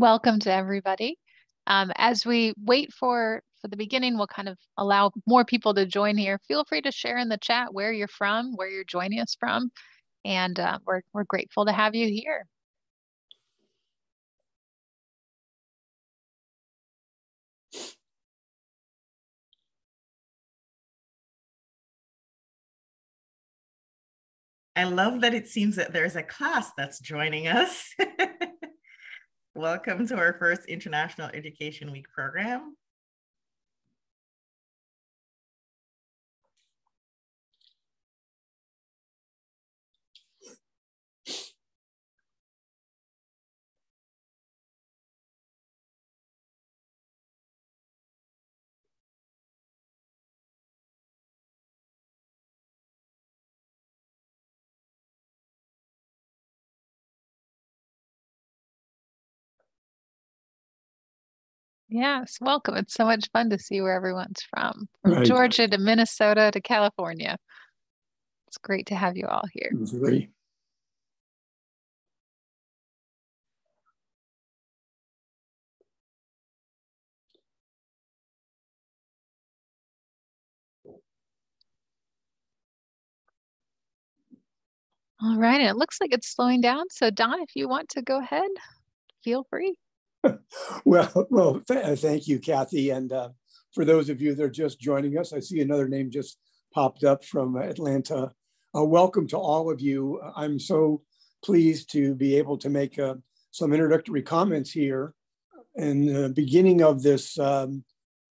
Welcome to everybody. Um, as we wait for for the beginning, we'll kind of allow more people to join here. Feel free to share in the chat where you're from, where you're joining us from, and uh, we're we're grateful to have you here. I love that it seems that there's a class that's joining us. Welcome to our first International Education Week program. Yes, welcome. It's so much fun to see where everyone's from, from right. Georgia to Minnesota to California. It's great to have you all here. Great. All right, and it looks like it's slowing down. So Don, if you want to go ahead, feel free. well, well, th uh, thank you, Kathy. And uh, for those of you that are just joining us, I see another name just popped up from Atlanta. Uh, welcome to all of you. I'm so pleased to be able to make uh, some introductory comments here in the beginning of this um,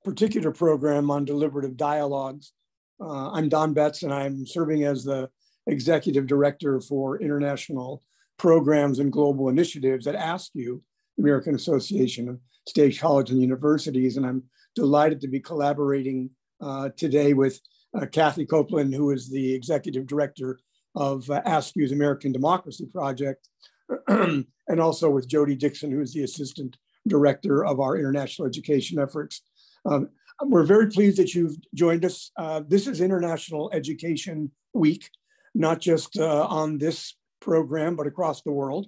particular program on deliberative dialogues. Uh, I'm Don Betts, and I'm serving as the executive director for international programs and global initiatives at AASCU American Association of State Colleges and Universities. And I'm delighted to be collaborating uh, today with uh, Kathy Copeland, who is the executive director of uh, AASCU's American Democracy Project, and also with Jody Dixon, who is the assistant director of our international education efforts. Um, we're very pleased that you've joined us. Uh, this is International Education Week, not just uh, on this program, but across the world.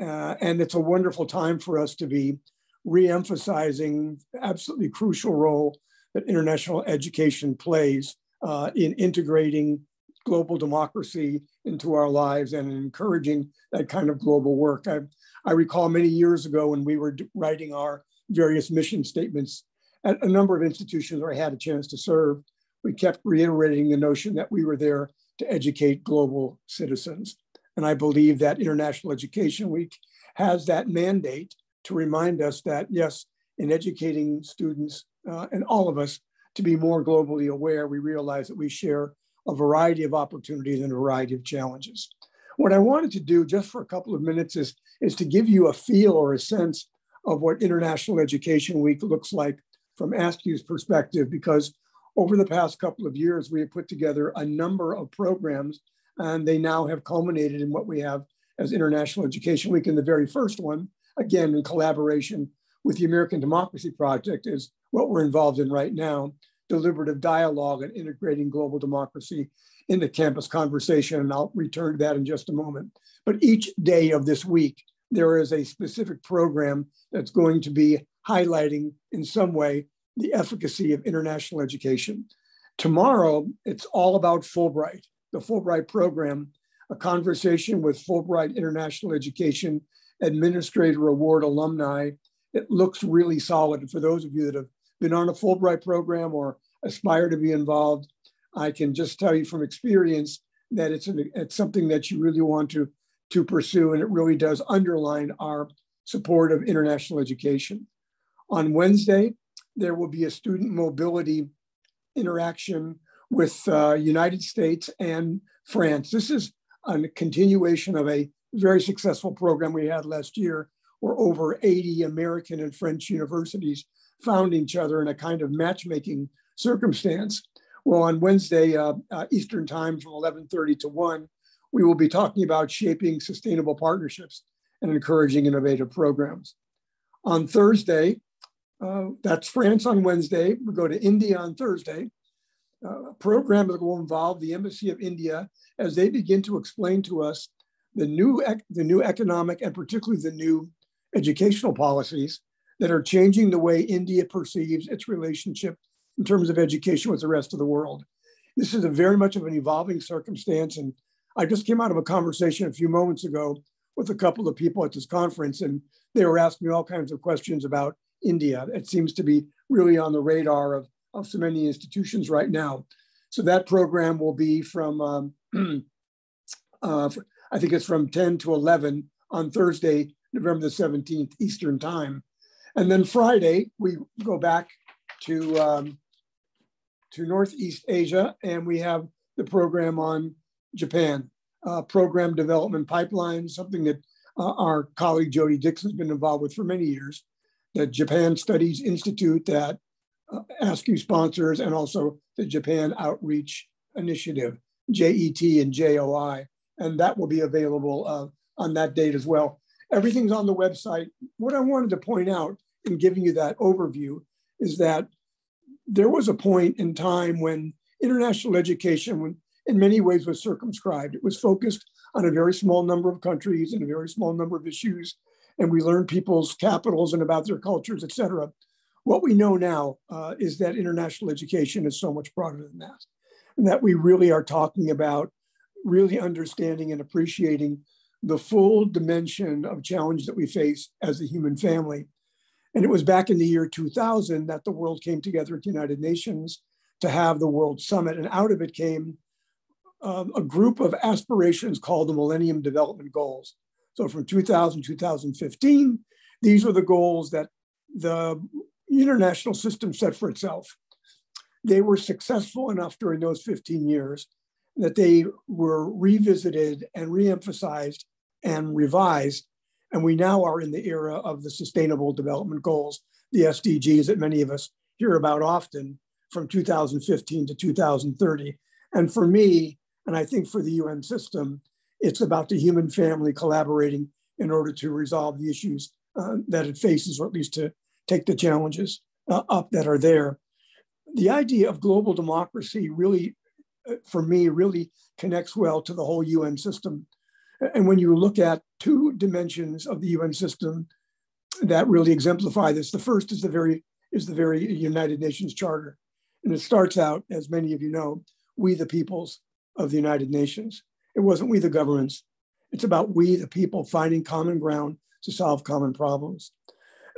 Uh, and it's a wonderful time for us to be re-emphasizing absolutely crucial role that international education plays uh, in integrating global democracy into our lives and encouraging that kind of global work. I, I recall many years ago when we were writing our various mission statements at a number of institutions where I had a chance to serve, we kept reiterating the notion that we were there to educate global citizens. And I believe that International Education Week has that mandate to remind us that, yes, in educating students uh, and all of us to be more globally aware, we realize that we share a variety of opportunities and a variety of challenges. What I wanted to do just for a couple of minutes is, is to give you a feel or a sense of what International Education Week looks like from AASCU's perspective, because over the past couple of years, we have put together a number of programs and they now have culminated in what we have as International Education Week. And the very first one, again, in collaboration with the American Democracy Project, is what we're involved in right now deliberative dialogue and integrating global democracy into campus conversation. And I'll return to that in just a moment. But each day of this week, there is a specific program that's going to be highlighting in some way the efficacy of international education. Tomorrow, it's all about Fulbright the Fulbright program, a conversation with Fulbright International Education Administrator Award alumni. It looks really solid. For those of you that have been on a Fulbright program or aspire to be involved, I can just tell you from experience that it's, an, it's something that you really want to, to pursue, and it really does underline our support of international education. On Wednesday, there will be a student mobility interaction with uh, United States and France. This is a continuation of a very successful program we had last year where over 80 American and French universities found each other in a kind of matchmaking circumstance. Well, on Wednesday, uh, uh, Eastern time from 11.30 to 1, we will be talking about shaping sustainable partnerships and encouraging innovative programs. On Thursday, uh, that's France on Wednesday. We go to India on Thursday uh, program that will involve the Embassy of India as they begin to explain to us the new, the new economic and particularly the new educational policies that are changing the way India perceives its relationship in terms of education with the rest of the world. This is a very much of an evolving circumstance. And I just came out of a conversation a few moments ago with a couple of people at this conference, and they were asking me all kinds of questions about India. It seems to be really on the radar of, of so many institutions right now. So that program will be from, um, uh, I think it's from 10 to 11 on Thursday, November the 17th, Eastern Time. And then Friday, we go back to, um, to Northeast Asia and we have the program on Japan, uh, program development pipeline, something that uh, our colleague Jody Dixon has been involved with for many years, the Japan Studies Institute that uh, AASCU sponsors, and also the Japan Outreach Initiative, JET and JOI. And that will be available uh, on that date as well. Everything's on the website. What I wanted to point out in giving you that overview is that there was a point in time when international education, when in many ways was circumscribed. It was focused on a very small number of countries and a very small number of issues. And we learned people's capitals and about their cultures, et cetera. What we know now uh, is that international education is so much broader than that. And that we really are talking about really understanding and appreciating the full dimension of challenge that we face as a human family. And it was back in the year 2000 that the world came together at the United Nations to have the World Summit. And out of it came um, a group of aspirations called the Millennium Development Goals. So from 2000 2015, these were the goals that the international system set for itself. They were successful enough during those 15 years that they were revisited and reemphasized and revised. And we now are in the era of the Sustainable Development Goals, the SDGs that many of us hear about often from 2015 to 2030. And for me, and I think for the UN system, it's about the human family collaborating in order to resolve the issues uh, that it faces, or at least to take the challenges uh, up that are there. The idea of global democracy really, uh, for me, really connects well to the whole UN system. And when you look at two dimensions of the UN system that really exemplify this, the first is the very is the very United Nations Charter, and it starts out, as many of you know, we the peoples of the United Nations. It wasn't we the governments. It's about we the people finding common ground to solve common problems.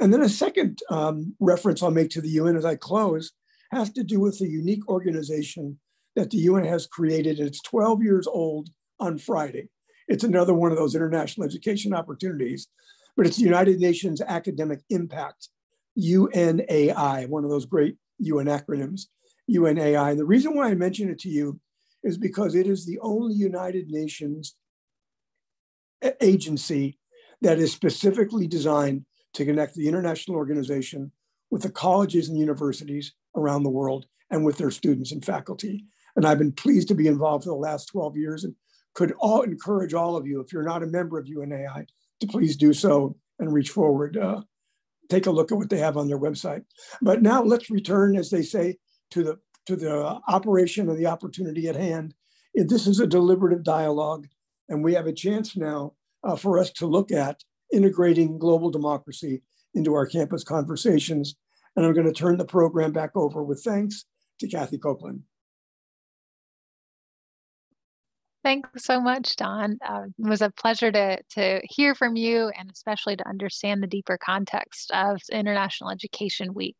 And then a second um, reference I'll make to the UN as I close has to do with the unique organization that the UN has created. It's 12 years old on Friday. It's another one of those international education opportunities, but it's the United Nations Academic Impact, UNAI, one of those great UN acronyms, UNAI. And the reason why I mention it to you is because it is the only United Nations agency that is specifically designed to connect the international organization with the colleges and universities around the world and with their students and faculty. And I've been pleased to be involved for the last 12 years and could all encourage all of you, if you're not a member of UNAI, to please do so and reach forward. Uh, take a look at what they have on their website. But now let's return, as they say, to the to the operation and the opportunity at hand. This is a deliberative dialogue, and we have a chance now uh, for us to look at integrating global democracy into our campus conversations. And I'm going to turn the program back over with thanks to Kathy Copeland. Thanks so much, Don. Uh, it was a pleasure to, to hear from you and especially to understand the deeper context of International Education Week.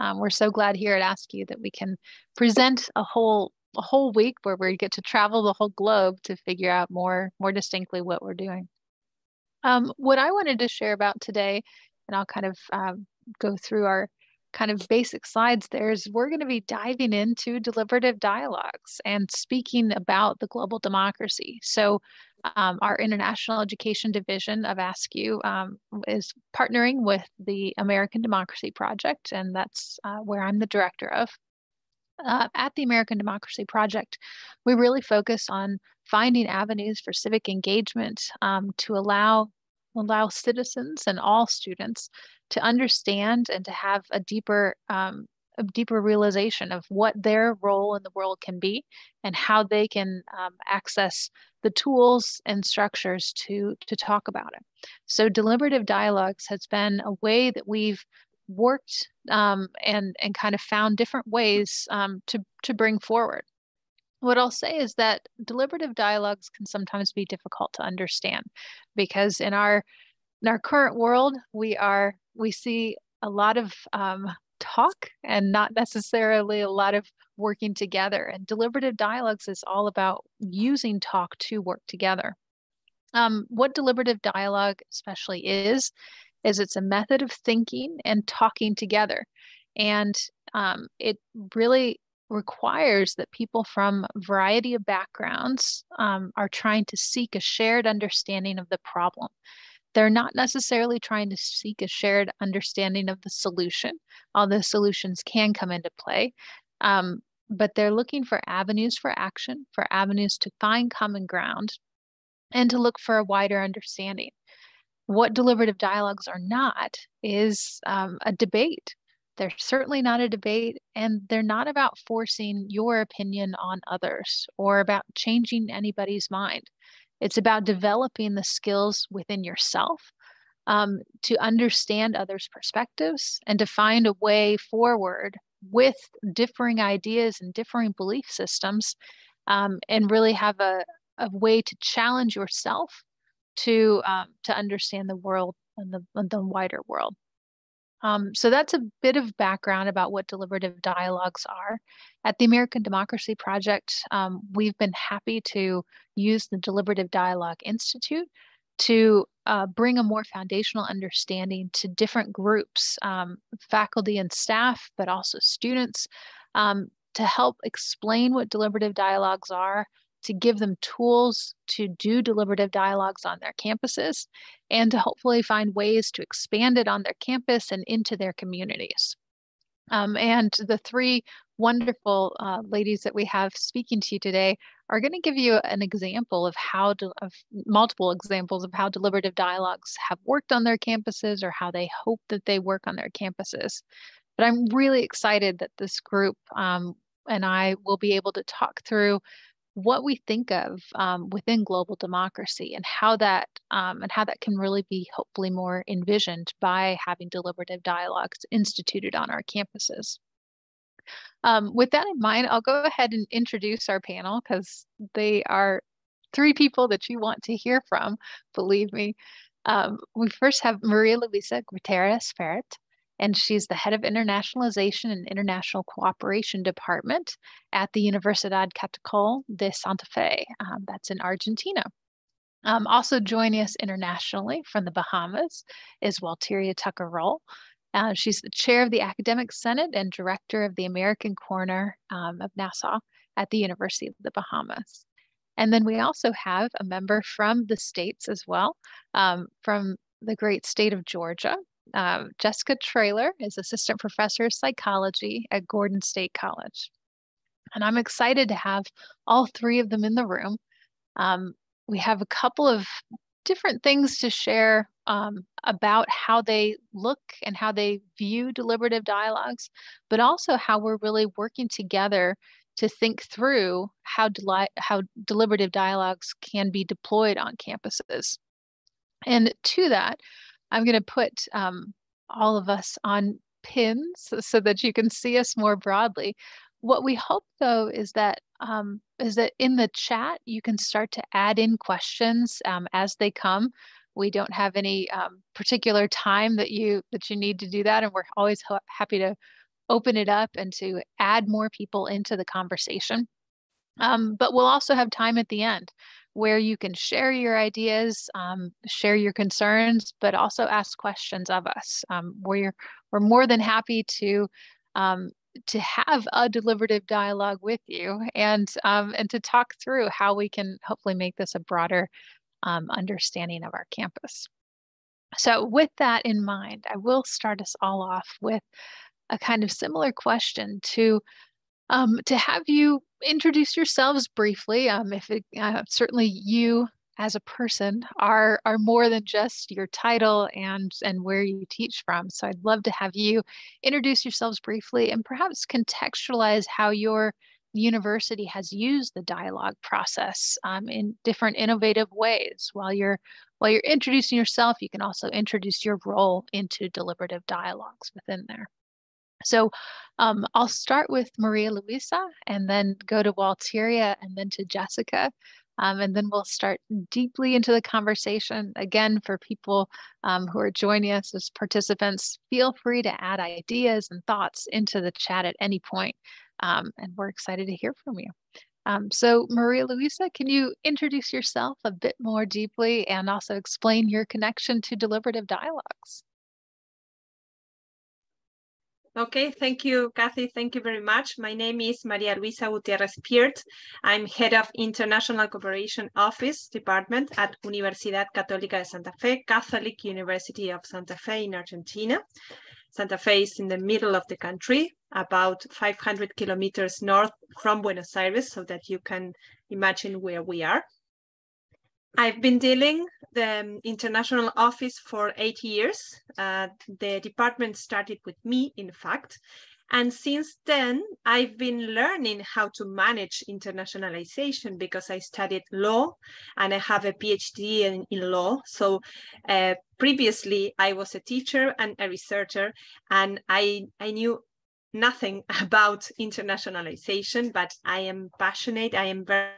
Um, we're so glad here at AASCU that we can present a whole a whole week where we get to travel the whole globe to figure out more more distinctly what we're doing. Um, what I wanted to share about today, and I'll kind of um, go through our kind of basic slides there is we're going to be diving into deliberative dialogues and speaking about the global democracy. So um, our International Education Division of AASCU um, is partnering with the American Democracy Project, and that's uh, where I'm the director of. Uh, at the American Democracy Project, we really focus on finding avenues for civic engagement um, to allow allow citizens and all students to understand and to have a deeper um, a deeper realization of what their role in the world can be and how they can um, access the tools and structures to to talk about it. So deliberative dialogues has been a way that we've worked um, and and kind of found different ways um, to to bring forward. What I'll say is that deliberative dialogues can sometimes be difficult to understand because in our in our current world we are we see a lot of um, talk and not necessarily a lot of working together. And deliberative dialogues is all about using talk to work together. Um, what deliberative dialogue especially is, is it's a method of thinking and talking together. And um, it really requires that people from a variety of backgrounds um, are trying to seek a shared understanding of the problem. They're not necessarily trying to seek a shared understanding of the solution, although solutions can come into play. Um, but they're looking for avenues for action, for avenues to find common ground, and to look for a wider understanding. What deliberative dialogues are not is um, a debate. They're certainly not a debate, and they're not about forcing your opinion on others or about changing anybody's mind. It's about developing the skills within yourself um, to understand others' perspectives and to find a way forward with differing ideas and differing belief systems um, and really have a, a way to challenge yourself to um, to understand the world and the, and the wider world. Um, so that's a bit of background about what deliberative dialogues are. At the American Democracy Project, um, we've been happy to use the Deliberative Dialogue Institute to uh, bring a more foundational understanding to different groups, um, faculty and staff, but also students, um, to help explain what deliberative dialogues are, to give them tools to do deliberative dialogues on their campuses, and to hopefully find ways to expand it on their campus and into their communities. Um, and the three wonderful uh, ladies that we have speaking to you today are going to give you an example of how to, of multiple examples of how deliberative dialogues have worked on their campuses or how they hope that they work on their campuses. But I'm really excited that this group um, and I will be able to talk through what we think of um, within global democracy and how that um, and how that can really be hopefully more envisioned by having deliberative dialogues instituted on our campuses. Um, with that in mind, I'll go ahead and introduce our panel because they are three people that you want to hear from, believe me. Um, we first have Maria Luisa Gutierrez Ferret, and she's the head of internationalization and international cooperation department at the Universidad Católica de Santa Fe. Um, that's in Argentina. Um, also joining us internationally from the Bahamas is Walteria Tucker Rolle. Uh, she's the chair of the Academic Senate and director of the American Corner um, of Nassau at the University of the Bahamas. And then we also have a member from the states as well, um, from the great state of Georgia. Uh, Jessica Traylor is assistant professor of psychology at Gordon State College. And I'm excited to have all three of them in the room. Um, we have a couple of different things to share um, about how they look and how they view deliberative dialogues, but also how we're really working together to think through how, deli- how deliberative dialogues can be deployed on campuses. And to that, I'm going to put um, all of us on pins so that you can see us more broadly. What we hope, though, is that um, is that in the chat you can start to add in questions um, as they come. We don't have any um, particular time that you that you need to do that, and we're always happy to open it up and to add more people into the conversation. Um, but we'll also have time at the end where you can share your ideas, um, share your concerns, but also ask questions of us. Um, we're we're more than happy to um, to have a deliberative dialogue with you and um, and to talk through how we can hopefully make this a broader um, understanding of our campus. So with that in mind, I will start us all off with a kind of similar question to um, to have you introduce yourselves briefly. Um, if it, uh, certainly you as a person are are more than just your title and and where you teach from. So I'd love to have you introduce yourselves briefly and perhaps contextualize how your university has used the dialogue process um, in different innovative ways. While you're while you're introducing yourself, you can also introduce your role into deliberative dialogues within there. So um, I'll start with Maria Luisa and then go to Walteria and then to Jessica. Um, and then we'll start deeply into the conversation. Again, for people um, who are joining us as participants, feel free to add ideas and thoughts into the chat at any point. Um, and we're excited to hear from you. Um, so Maria Luisa, can you introduce yourself a bit more deeply and also explain your connection to deliberative dialogues? Okay, thank you, Kathy. Thank you very much. My name is Maria Luisa Gutierrez Piert. I'm head of International Cooperation Office Department at Universidad Católica de Santa Fe, Catholic University of Santa Fe in Argentina. Santa Fe is in the middle of the country, about 500 kilometers north from Buenos Aires, so that you can imagine where we are. I've been dealing the international office for eight years. Uh, the department started with me, in fact. And since then, I've been learning how to manage internationalization because I studied law and I have a PhD in, in law. So uh, previously, I was a teacher and a researcher, and I, I knew nothing about internationalization, but I am passionate. I am very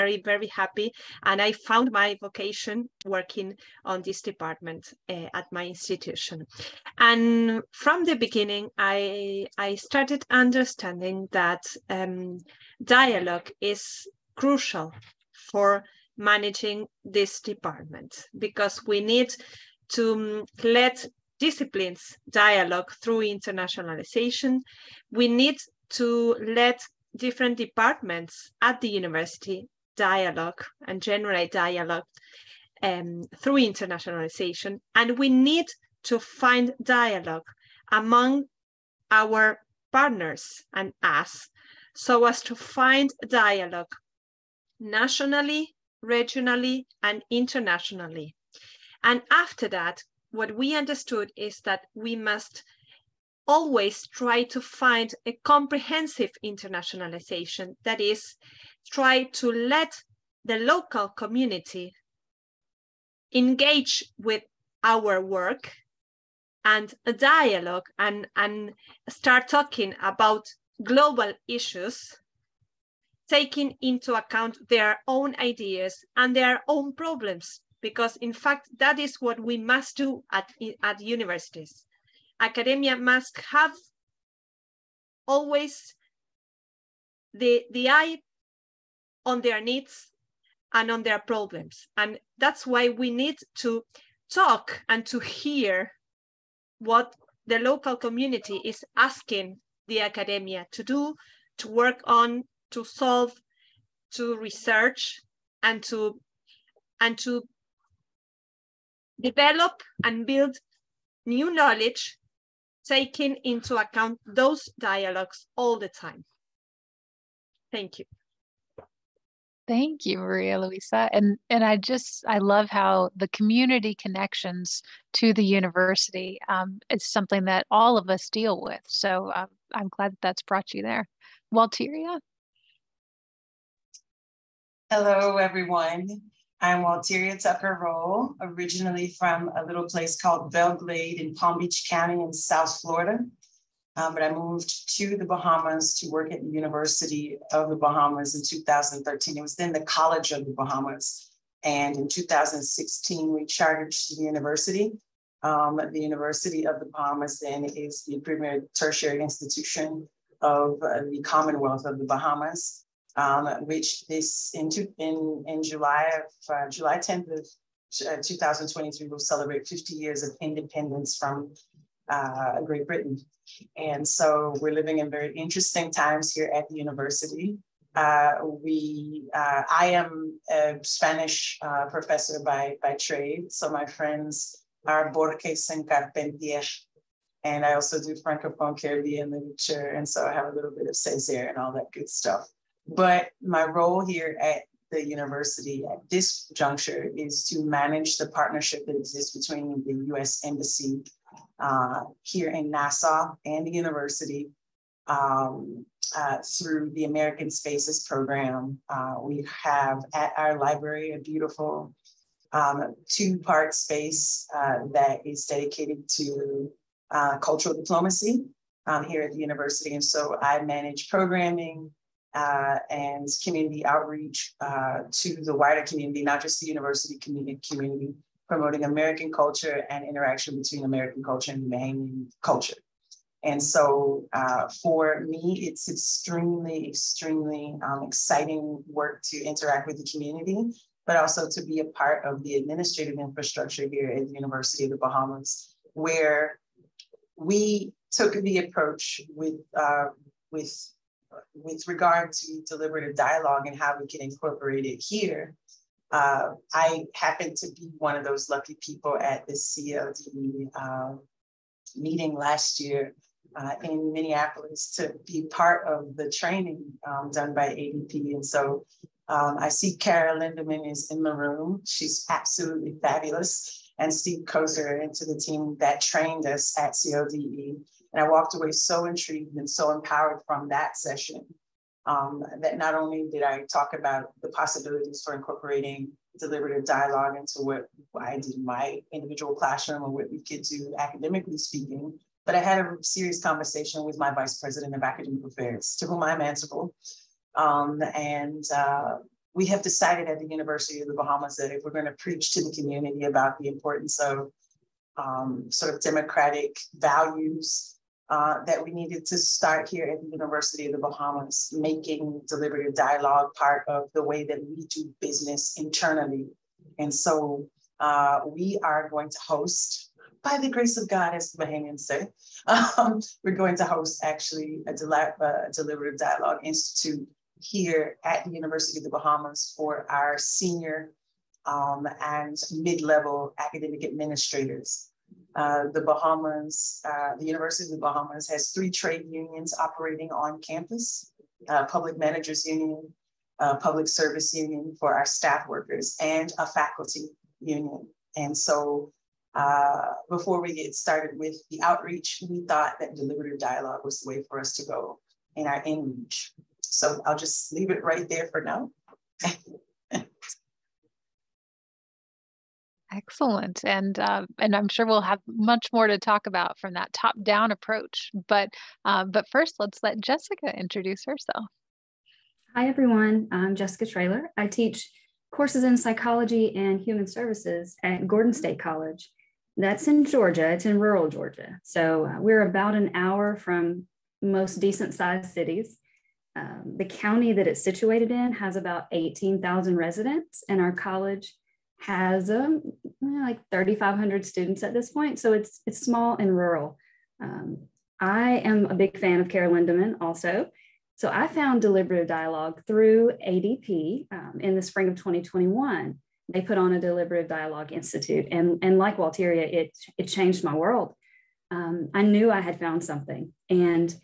very, very happy. And I found my vocation working on this department uh, at my institution. And from the beginning, I, I started understanding that um, dialogue is crucial for managing this department because we need to um, let disciplines dialogue through internationalization. We need to let different departments at the university dialogue and generate dialogue um, through internationalization. And we need to find dialogue among our partners and us so as to find dialogue nationally, regionally, and internationally. And after that, what we understood is that we must always try to find a comprehensive internationalization that is try to let the local community engage with our work and a dialogue and, and start talking about global issues, taking into account their own ideas and their own problems, because in fact, that is what we must do at, at universities. Academia must have always the, the eye on their needs and on their problems. And that's why we need to talk and to hear what the local community is asking the academia to do, to work on, to solve, to research, and to and to develop and build new knowledge, taking into account those dialogues all the time. Thank you. Thank you, Maria Luisa. And and I just I love how the community connections to the university um, is something that all of us deal with. So um, I'm glad that that's brought you there. Walteria? Hello, everyone. I'm Walteria Tucker Rolle, originally from a little place called Belle Glade in Palm Beach County in South Florida um, but I moved to the Bahamas to work at the University of the Bahamas in 2013. It was then the College of the Bahamas. And in 2016, we chartered the university. Um, the University of the Bahamas then is the premier tertiary institution of uh, the Commonwealth of the Bahamas, um, which this in, in, in July of uh, July 10th of uh, 2023 will celebrate 50 years of independence from uh, Great Britain. And so we're living in very interesting times here at the university. Uh, we, uh, I am a Spanish uh, professor by, by trade. So my friends are Borges and Carpentier. And I also do Francophone Caribbean literature. And so I have a little bit of Césaire and all that good stuff. But my role here at the university at this juncture is to manage the partnership that exists between the US Embassy uh, here in Nassau and the university um, uh, through the American Spaces program. Uh, we have at our library a beautiful um, two-part space uh, that is dedicated to uh, cultural diplomacy um, here at the university. And so I manage programming uh, and community outreach uh, to the wider community, not just the university community, community, promoting American culture and interaction between American culture and Bahamian culture. And so uh, for me, it's extremely, extremely um, exciting work to interact with the community, but also to be a part of the administrative infrastructure here at the University of the Bahamas, where we took the approach with, uh, with, with regard to deliberative dialogue and how we can incorporate it here. Uh, I happen to be one of those lucky people at the CLDE uh, meeting last year uh, in Minneapolis to be part of the training um, done by ADP. And so um, I see Kara Lindaman is in the room. She's absolutely fabulous. And Steve Koser into the team that trained us at CLDE. And I walked away so intrigued and so empowered from that session um, that not only did I talk about the possibilities for incorporating deliberative dialogue into what I did in my individual classroom or what we could do academically speaking, but I had a serious conversation with my vice president of academic affairs, to whom I'm answerable. Um, and uh, we have decided at the University of the Bahamas that if we're going to preach to the community about the importance of um, sort of democratic values, uh, that we needed to start here at the University of the Bahamas, making deliberative dialogue part of the way that we do business internally. And so uh, we are going to host by the grace of God, as the Bahamians say, um, we're going to host actually a, del- uh, deliberative dialogue institute here at the University of the Bahamas for our senior um, and mid-level academic administrators. Uh, the Bahamas, uh, the University of the Bahamas has three trade unions operating on campus, uh, Public Managers Union, Public Service Union for our staff workers, and a faculty union. And so uh, before we get started with the outreach, we thought that deliberative dialogue was the way for us to go in our in-reach. So I'll just leave it right there for now. Excellent, and uh, and I'm sure we'll have much more to talk about from that top-down approach. But uh, but first, let's let Jessica introduce herself. Hi everyone, I'm Jessica Traylor. I teach courses in psychology and human services at Gordon State College. That's in Georgia. It's in rural Georgia. So uh, we're about an hour from most decent sized cities. Um, the county that it's situated in has about 18,000 residents, and our college has um, like 3,500 students at this point. So it's, it's small and rural. Um, I am a big fan of Kara Lindaman also. So I found deliberative dialogue through ADP um, in the spring of 2021 they put on a deliberative dialogue institute and and like walteria it it changed my world um, i knew i had found something and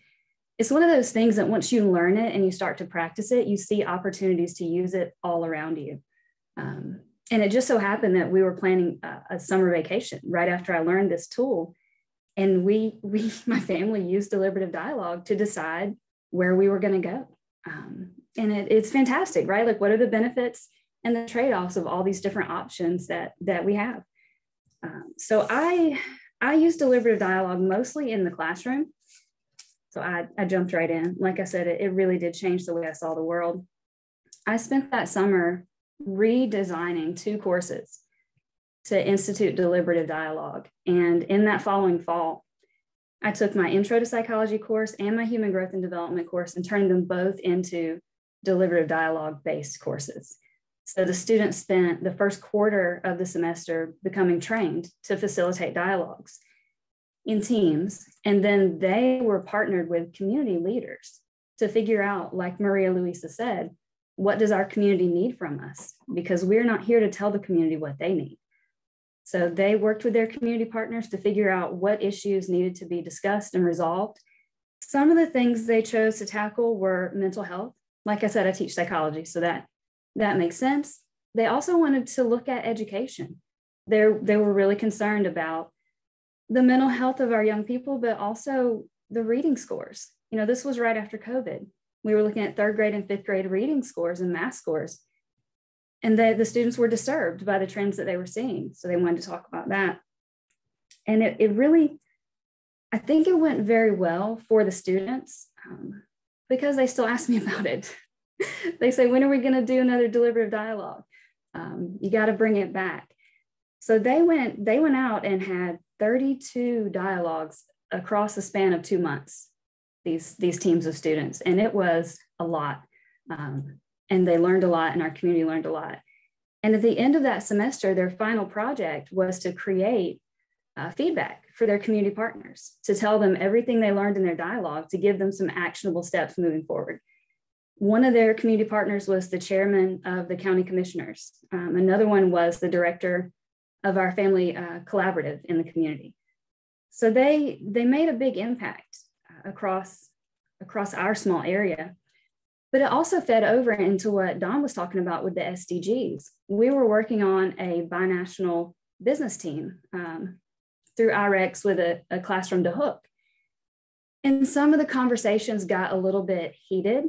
it's one of those things that once you learn it and you start to practice it you see opportunities to use it all around you um, and it just so happened that we were planning a, a summer vacation right after i learned this tool and we we my family used deliberative dialogue to decide where we were going to go um, and it, it's fantastic right like what are the benefits and the trade-offs of all these different options that that we have. Um, so I I use deliberative dialogue mostly in the classroom. So I, I jumped right in. Like I said, it, it really did change the way I saw the world. I spent that summer redesigning two courses to institute deliberative dialogue. And in that following fall, I took my intro to psychology course and my human growth and development course and turned them both into deliberative dialogue based courses. So the students spent the first quarter of the semester becoming trained to facilitate dialogues in teams. And then they were partnered with community leaders to figure out, like Maria Luisa said, what does our community need from us? Because we're not here to tell the community what they need. So they worked with their community partners to figure out what issues needed to be discussed and resolved. Some of the things they chose to tackle were mental health. Like I said, I teach psychology, so that that makes sense. They also wanted to look at education. They're, they were really concerned about the mental health of our young people, but also the reading scores. You know, this was right after COVID. We were looking at third grade and fifth grade reading scores and math scores. And the, the students were disturbed by the trends that they were seeing. So they wanted to talk about that. And it, it really, I think it went very well for the students um, because they still ask me about it. they say, when are we going to do another deliberative dialogue? Um, you got to bring it back. So they went, they went out and had 32 dialogues across the span of two months, these, these teams of students. And it was a lot. Um, and they learned a lot and our community learned a lot. And at the end of that semester, their final project was to create uh, feedback for their community partners, to tell them everything they learned in their dialogue, to give them some actionable steps moving forward. One of their community partners was the chairman of the county commissioners. Um, another one was the director of our family uh, collaborative in the community. So they, they made a big impact across, across our small area. But it also fed over into what Don was talking about with the SDGs. We were working on a binational business team um, through IREX with a, a classroom to hook. And some of the conversations got a little bit heated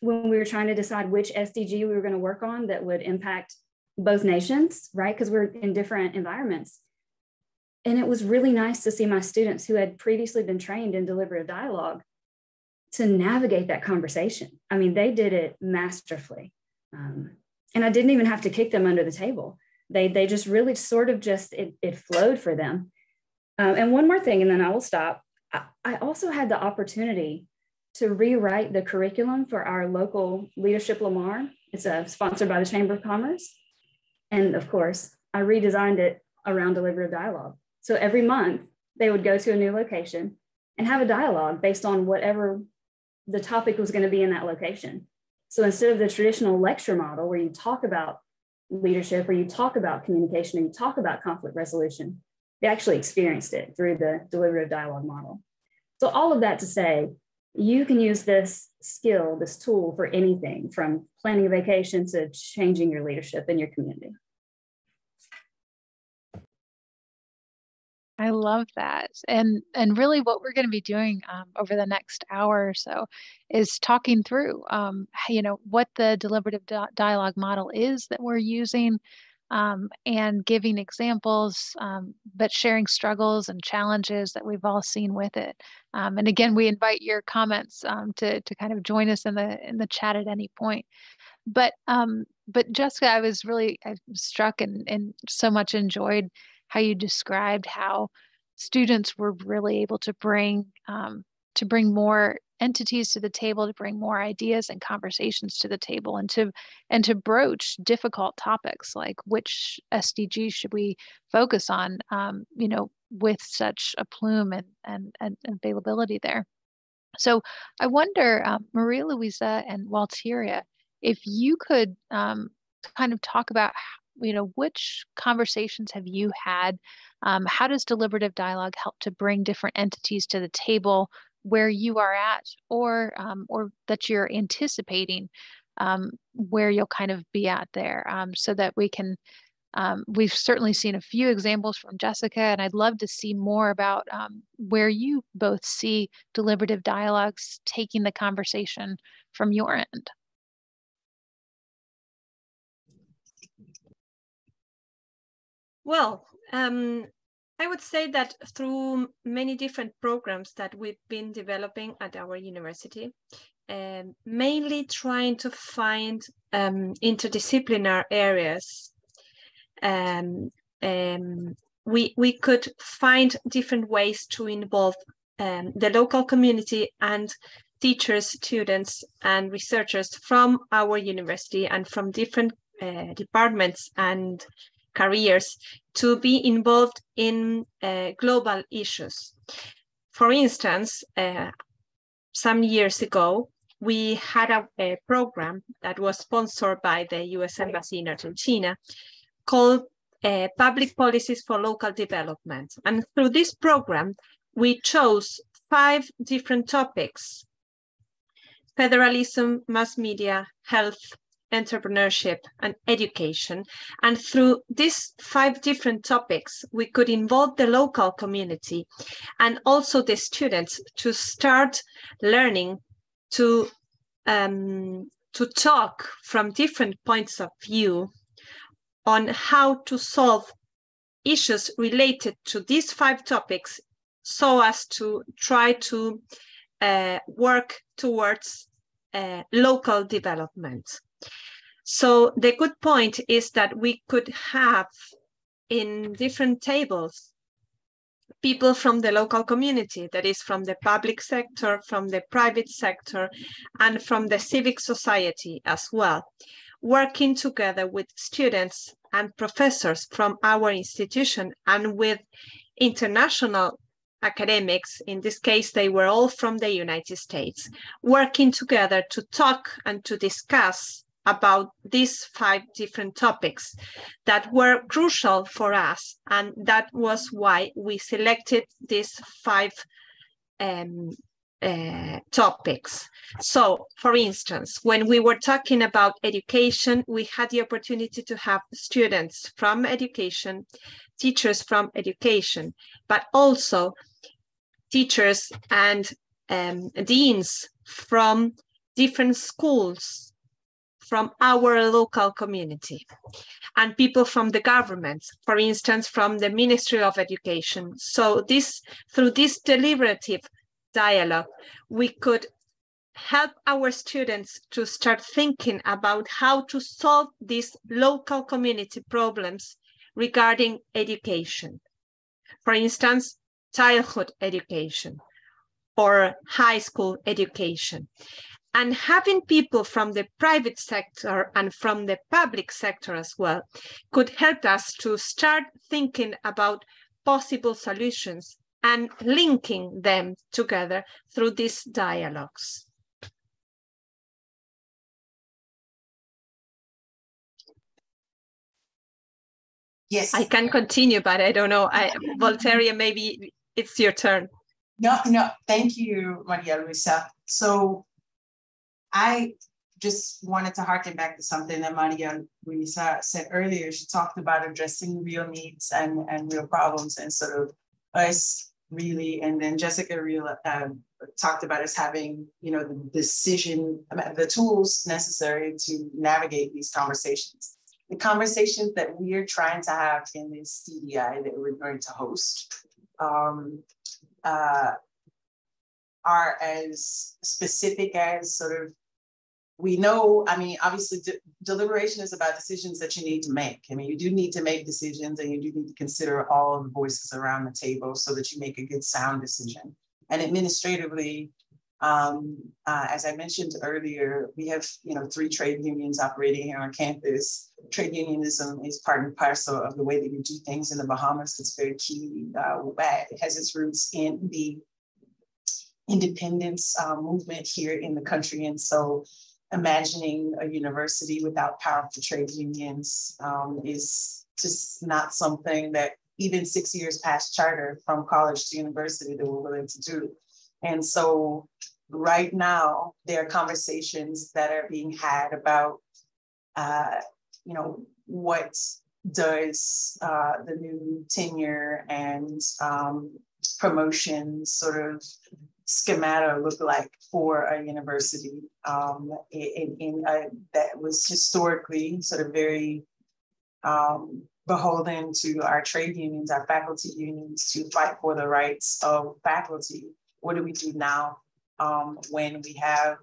when we were trying to decide which SDG we were going to work on that would impact both nations, right? Because we're in different environments. And it was really nice to see my students who had previously been trained in deliberative dialogue to navigate that conversation. I mean, they did it masterfully. Um, and I didn't even have to kick them under the table. They, they just really sort of just, it, it flowed for them. Um, and one more thing, and then I will stop. I, I also had the opportunity to rewrite the curriculum for our local Leadership Lamar. It's uh, sponsored by the Chamber of Commerce. And of course, I redesigned it around deliberative dialogue. So every month, they would go to a new location and have a dialogue based on whatever the topic was going to be in that location. So instead of the traditional lecture model where you talk about leadership or you talk about communication and you talk about conflict resolution, they actually experienced it through the deliberative dialogue model. So all of that to say, you can use this skill, this tool for anything from planning a vacation to changing your leadership in your community. I love that. And and really what we're going to be doing um, over the next hour or so is talking through, um, you know, what the deliberative di dialogue model is that we're using um, and giving examples, um, but sharing struggles and challenges that we've all seen with it. Um, and again, we invite your comments um, to, to kind of join us in the in the chat at any point. But but Jessica, I was really I struck and, and so much enjoyed how you described how students were really able to bring um, to bring more entities to the table to bring more ideas and conversations to the table and to and to broach difficult topics like which sdg should we focus on um, you know with such a plume and, and, and availability there. So i wonder um, maria luisa and walteria if you could um, kind of talk about you know, which conversations have you had? Um, how does deliberative dialogue help to bring different entities to the table where you are at, or um, or that you're anticipating um, where you'll kind of be at there, um, so that we can. Um, we've certainly seen a few examples from Jessica, and I'd love to see more about um, where you both see deliberative dialogues taking the conversation from your end. Well, um, I would say that through many different programs that we've been developing at our university, um, mainly trying to find um, interdisciplinary areas, um, um, we, we could find different ways to involve um, the local community and teachers, students, and researchers from our university and from different uh, departments and careers to be involved in uh, global issues. For instance, uh, some years ago, we had a, a, program that was sponsored by the US Embassy in Argentina called uh, Public Policies for Local Development. And through this program, we chose five different topics, federalism, mass media, health, entrepreneurship, and education. And through these five different topics, we could involve the local community and also the students to start learning to um, to talk from different points of view on how to solve issues related to these five topics so as to try to uh, work towards uh, local development. So the good point is that we could have in different tables people from the local community, that is from the public sector, from the private sector, and from the civic society as well, working together with students and professors from our institution and with international academics, in this case, they were all from the United States, working together to talk and to discuss about these five different topics that were crucial for us. And that was why we selected these five um, uh, topics. So, for instance, when we were talking about education, we had the opportunity to have students from education, teachers from education, but also teachers and um, deans from different schools from our local community and people from the governments, for instance, from the Ministry of Education. So this, through this deliberative dialogue, we could help our students to start thinking about how to solve these local community problems regarding education. For instance, childhood education or high school education and having people from the private sector and from the public sector as well could help us to start thinking about possible solutions and linking them together through these dialogues. Yes. I can continue, but I don't know. I, Walteria, maybe it's your turn. No, no, thank you, Maria Luisa. So I just wanted to harken back to something that Maria Luisa said earlier. She talked about addressing real needs and, and real problems and sort of us really, and then Jessica real, uh, talked about us having, you know, the decision, the tools necessary to navigate these conversations. The conversations that we're trying to have in this DDI that we're going to host um, uh, are as specific as sort of we know, I mean, obviously de deliberation is about decisions that you need to make. I mean, you do need to make decisions and you do need to consider all of the voices around the table so that you make a good sound decision. And administratively, um, uh, as I mentioned earlier, we have, you know, three trade unions operating here on campus. Trade unionism is part and parcel of the way that you do things in the Bahamas. It's very key. Uh, it has its roots in the independence uh, movement here in the country. And so imagining a university without powerful trade unions um, is just not something that even six years past charter from college to university that we're willing to do. And so right now, there are conversations that are being had about, uh, you know, what does uh, the new tenure and um, promotion sort of schemata look like for a university um, in, in a, that was historically sort of very um, beholden to our trade unions, our faculty unions to fight for the rights of faculty. What do we do now um, when we have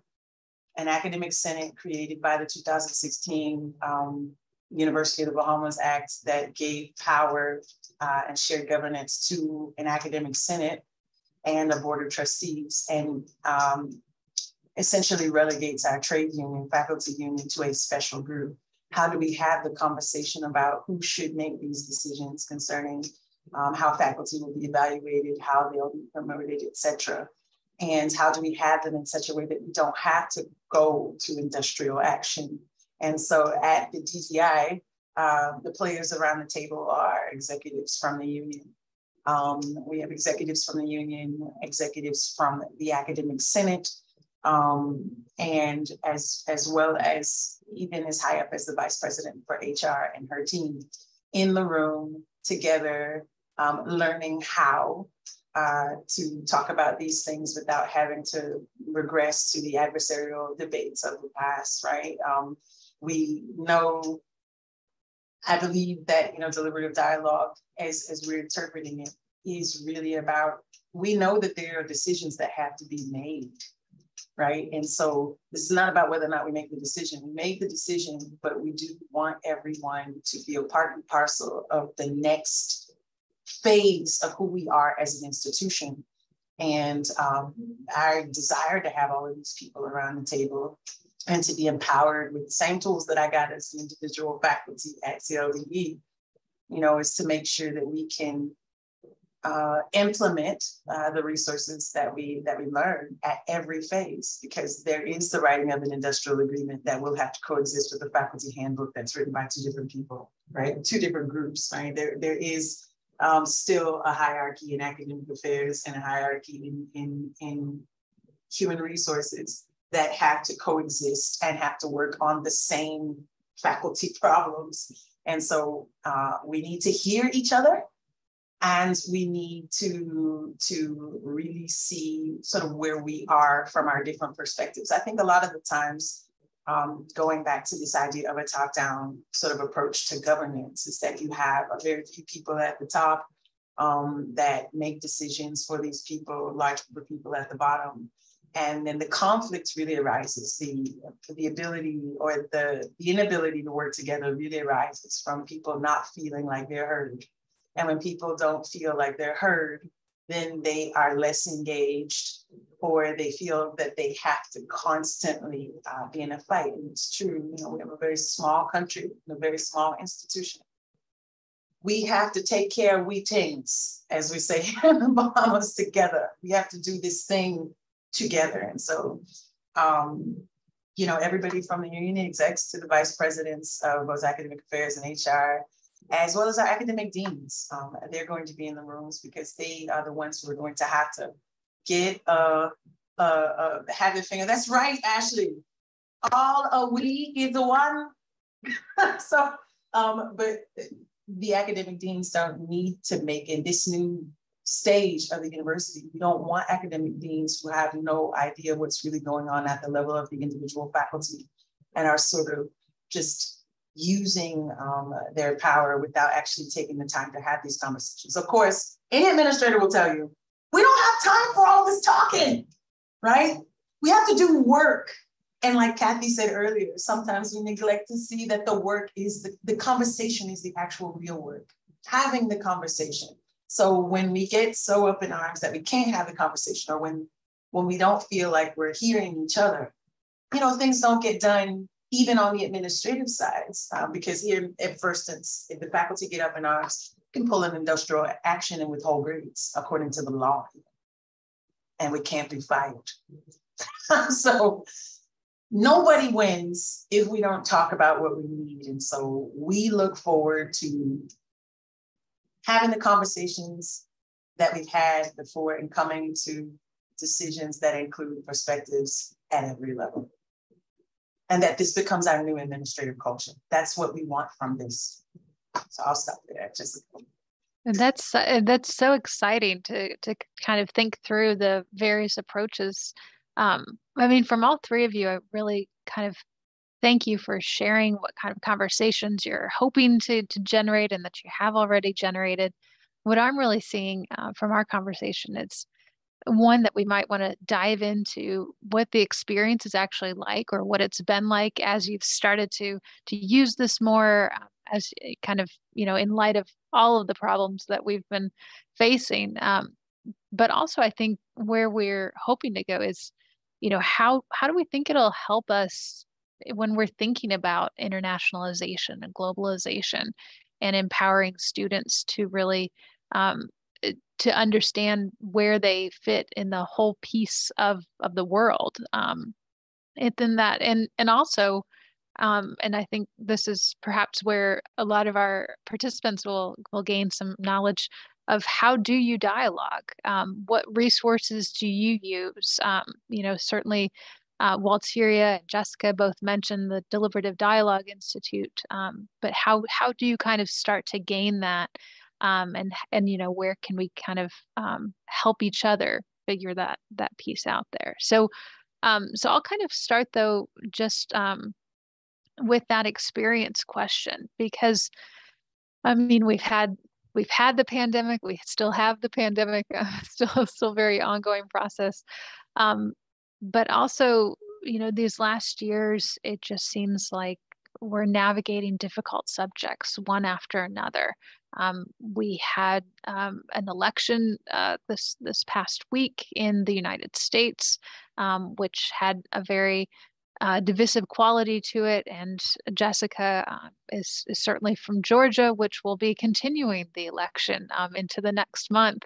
an academic senate created by the 2016 um, University of the Bahamas Act that gave power uh, and shared governance to an academic senate and a board of trustees and um, essentially relegates our trade union, faculty union to a special group. How do we have the conversation about who should make these decisions concerning um, how faculty will be evaluated, how they'll be promoted, et cetera? And how do we have them in such a way that we don't have to go to industrial action? And so at the DDI, uh, the players around the table are executives from the union, um, we have executives from the union, executives from the academic senate, um, and as, as well as even as high up as the vice president for HR and her team in the room together, um, learning how uh, to talk about these things without having to regress to the adversarial debates of the past, right? Um, we know, I believe that, you know, deliberative dialogue, as, as we're interpreting it, is really about, we know that there are decisions that have to be made, right? And so this is not about whether or not we make the decision. We made the decision, but we do want everyone to feel part and parcel of the next phase of who we are as an institution. And um, our desire to have all of these people around the table and to be empowered with the same tools that I got as an individual faculty at CLDE, you know, is to make sure that we can uh, implement uh, the resources that we that we learn at every phase because there is the writing of an industrial agreement that will have to coexist with the faculty handbook that's written by two different people, right? Two different groups, right? There, there is um, still a hierarchy in academic affairs and a hierarchy in, in, in human resources that have to coexist and have to work on the same faculty problems. And so uh, we need to hear each other and we need to to really see sort of where we are from our different perspectives. I think a lot of the times, um, going back to this idea of a top-down sort of approach to governance, is that you have a very few people at the top um, that make decisions for these people, large group of people at the bottom. And then the conflict really arises. The, the ability or the, the inability to work together really arises from people not feeling like they're heard and when people don't feel like they're heard, then they are less engaged or they feel that they have to constantly uh, be in a fight. And it's true, you know, we have a very small country, and a very small institution. We have to take care of we things, as we say in the Bahamas together. We have to do this thing together. And so, um, you know, everybody from the union execs to the vice presidents of both academic affairs and HR, as well as our academic deans. Um, they're going to be in the rooms because they are the ones who are going to have to get a, a, a have their finger. That's right, Ashley. All a week is the one. so, um, but the academic deans don't need to make in this new stage of the university. We don't want academic deans who have no idea what's really going on at the level of the individual faculty and are sort of just using um, their power without actually taking the time to have these conversations. Of course, any administrator will tell you, we don't have time for all this talking, right? We have to do work. And like Kathy said earlier, sometimes we neglect to see that the work is the, the conversation is the actual real work, having the conversation. So when we get so up in arms that we can't have the conversation, or when when we don't feel like we're hearing each other, you know, things don't get done even on the administrative sides, um, because here, at first instance, if the faculty get up in arms, can pull an industrial action and withhold grades according to the law. And we can't be fired. so nobody wins if we don't talk about what we need. And so we look forward to having the conversations that we've had before and coming to decisions that include perspectives at every level and that this becomes our new administrative culture. That's what we want from this. So I'll stop there. Just and that's uh, that's so exciting to to kind of think through the various approaches. Um, I mean, from all three of you, I really kind of thank you for sharing what kind of conversations you're hoping to to generate and that you have already generated. What I'm really seeing uh, from our conversation is one that we might want to dive into what the experience is actually like or what it's been like as you've started to to use this more um, as eh, kind of you know in light of all of the problems that we've been facing um, but also i think where we're hoping to go is you know how how do we think it'll help us when we're thinking about internationalization and globalization and empowering students to really um, to understand where they fit in the whole piece of of the world um and then that and and also um, and I think this is perhaps where a lot of our participants will will gain some knowledge of how do you dialogue? Um, what resources do you use? Um, you know, certainly uh, Walteria and Jessica both mentioned the Deliberative Dialogue Institute, um, but how how do you kind of start to gain that, um, and and you know where can we kind of um, help each other figure that that piece out there? So, um, so I'll kind of start though just um, with that experience question because, I mean we've had we've had the pandemic, we still have the pandemic, still still very ongoing process. Um, but also, you know, these last years, it just seems like we're navigating difficult subjects one after another. Um, we had um, an election uh, this this past week in the United States, um, which had a very uh, divisive quality to it. And Jessica uh, is, is, certainly from Georgia, which will be continuing the election um, into the next month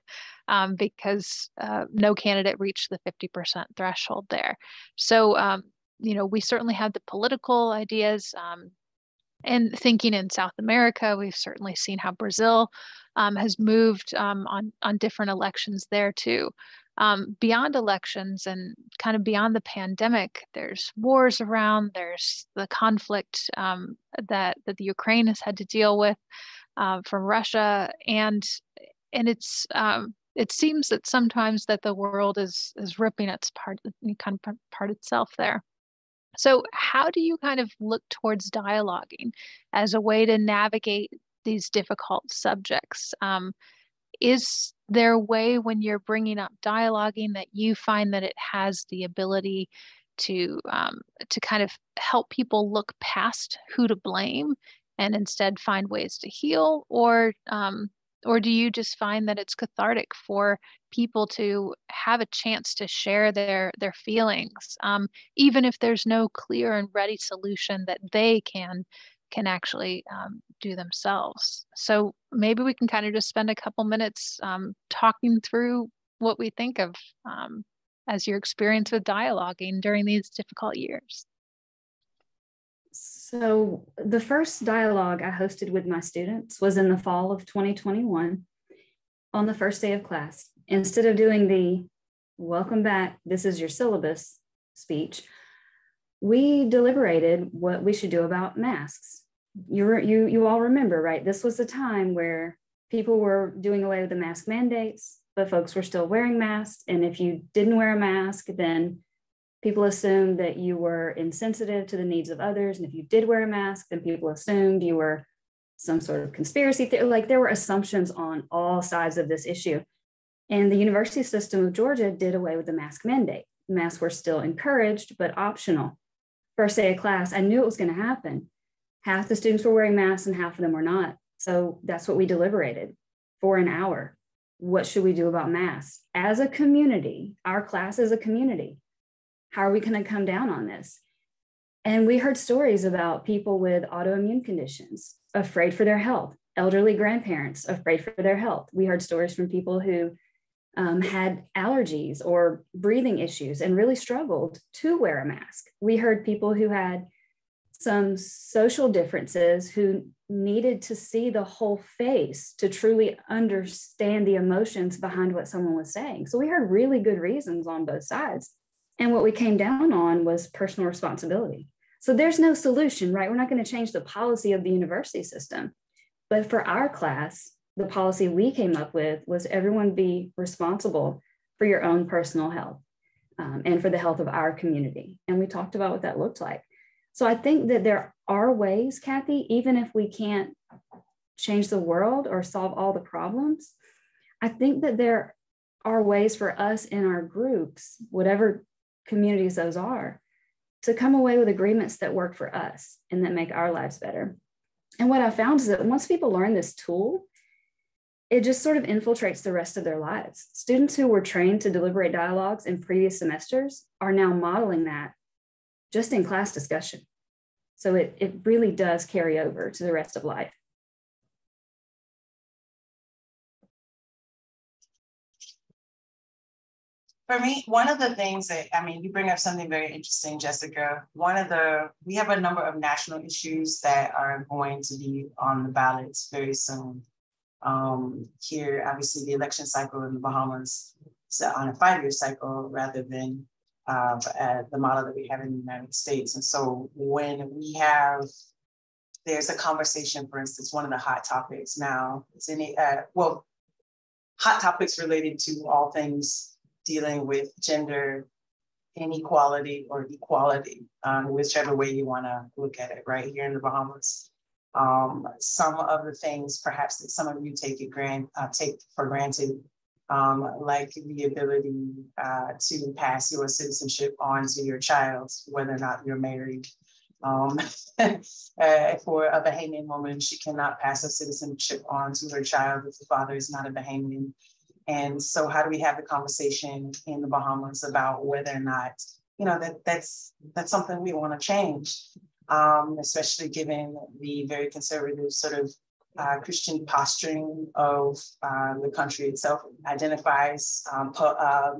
um, because uh, no candidate reached the 50% threshold there. So, um, you know, we certainly have the political ideas. Um, and thinking in South America, we've certainly seen how Brazil um, has moved um, on, on different elections there too um, beyond elections and kind of beyond the pandemic, there's wars around. There's the conflict um, that that the Ukraine has had to deal with uh, from Russia, and and it's um, it seems that sometimes that the world is is ripping its part kind of part itself there. So how do you kind of look towards dialoguing as a way to navigate these difficult subjects? Um, is there a way when you're bringing up dialoguing that you find that it has the ability to um, to kind of help people look past who to blame and instead find ways to heal or um, or do you just find that it's cathartic for people to have a chance to share their their feelings um, even if there's no clear and ready solution that they can can actually um, do themselves. So maybe we can kind of just spend a couple minutes um, talking through what we think of um, as your experience with dialoguing during these difficult years. So the first dialogue I hosted with my students was in the fall of 2021 on the first day of class. Instead of doing the welcome back, this is your syllabus speech, we deliberated what we should do about masks. You, you, you all remember, right? This was a time where people were doing away with the mask mandates, but folks were still wearing masks. And if you didn't wear a mask, then people assumed that you were insensitive to the needs of others. And if you did wear a mask, then people assumed you were some sort of conspiracy. Theory. Like there were assumptions on all sides of this issue. And the university system of Georgia did away with the mask mandate. Masks were still encouraged, but optional first day of class, I knew it was going to happen. Half the students were wearing masks and half of them were not. So that's what we deliberated for an hour. What should we do about masks? As a community, our class is a community. How are we going to come down on this? And we heard stories about people with autoimmune conditions, afraid for their health, elderly grandparents, afraid for their health. We heard stories from people who um, had allergies or breathing issues and really struggled to wear a mask. We heard people who had some social differences who needed to see the whole face to truly understand the emotions behind what someone was saying. So we heard really good reasons on both sides. And what we came down on was personal responsibility. So there's no solution, right? We're not going to change the policy of the university system. But for our class, the policy we came up with was everyone be responsible for your own personal health um, and for the health of our community. And we talked about what that looked like. So I think that there are ways, Kathy, even if we can't change the world or solve all the problems, I think that there are ways for us in our groups, whatever communities those are, to come away with agreements that work for us and that make our lives better. And what I found is that once people learn this tool, it just sort of infiltrates the rest of their lives. Students who were trained to deliberate dialogues in previous semesters are now modeling that just in class discussion. So it, it really does carry over to the rest of life. For me, one of the things that, I mean, you bring up something very interesting, Jessica. One of the, we have a number of national issues that are going to be on the ballots very soon. Um, here, obviously, the election cycle in the Bahamas is on a five-year cycle rather than uh, the model that we have in the United States. And so when we have, there's a conversation, for instance, one of the hot topics now is any, uh, well, hot topics related to all things dealing with gender inequality or equality, um, whichever way you want to look at it, right here in the Bahamas. Um, some of the things perhaps that some of you take it grant uh, take for granted, um, like the ability uh, to pass your citizenship on to your child, whether or not you're married. Um, uh, for a Bahamian woman, she cannot pass a citizenship on to her child if the father is not a Bahamian. And so, how do we have the conversation in the Bahamas about whether or not, you know, that that's that's something we want to change? um, especially given the very conservative sort of uh, Christian posturing of uh, the country itself identifies um, po- uh,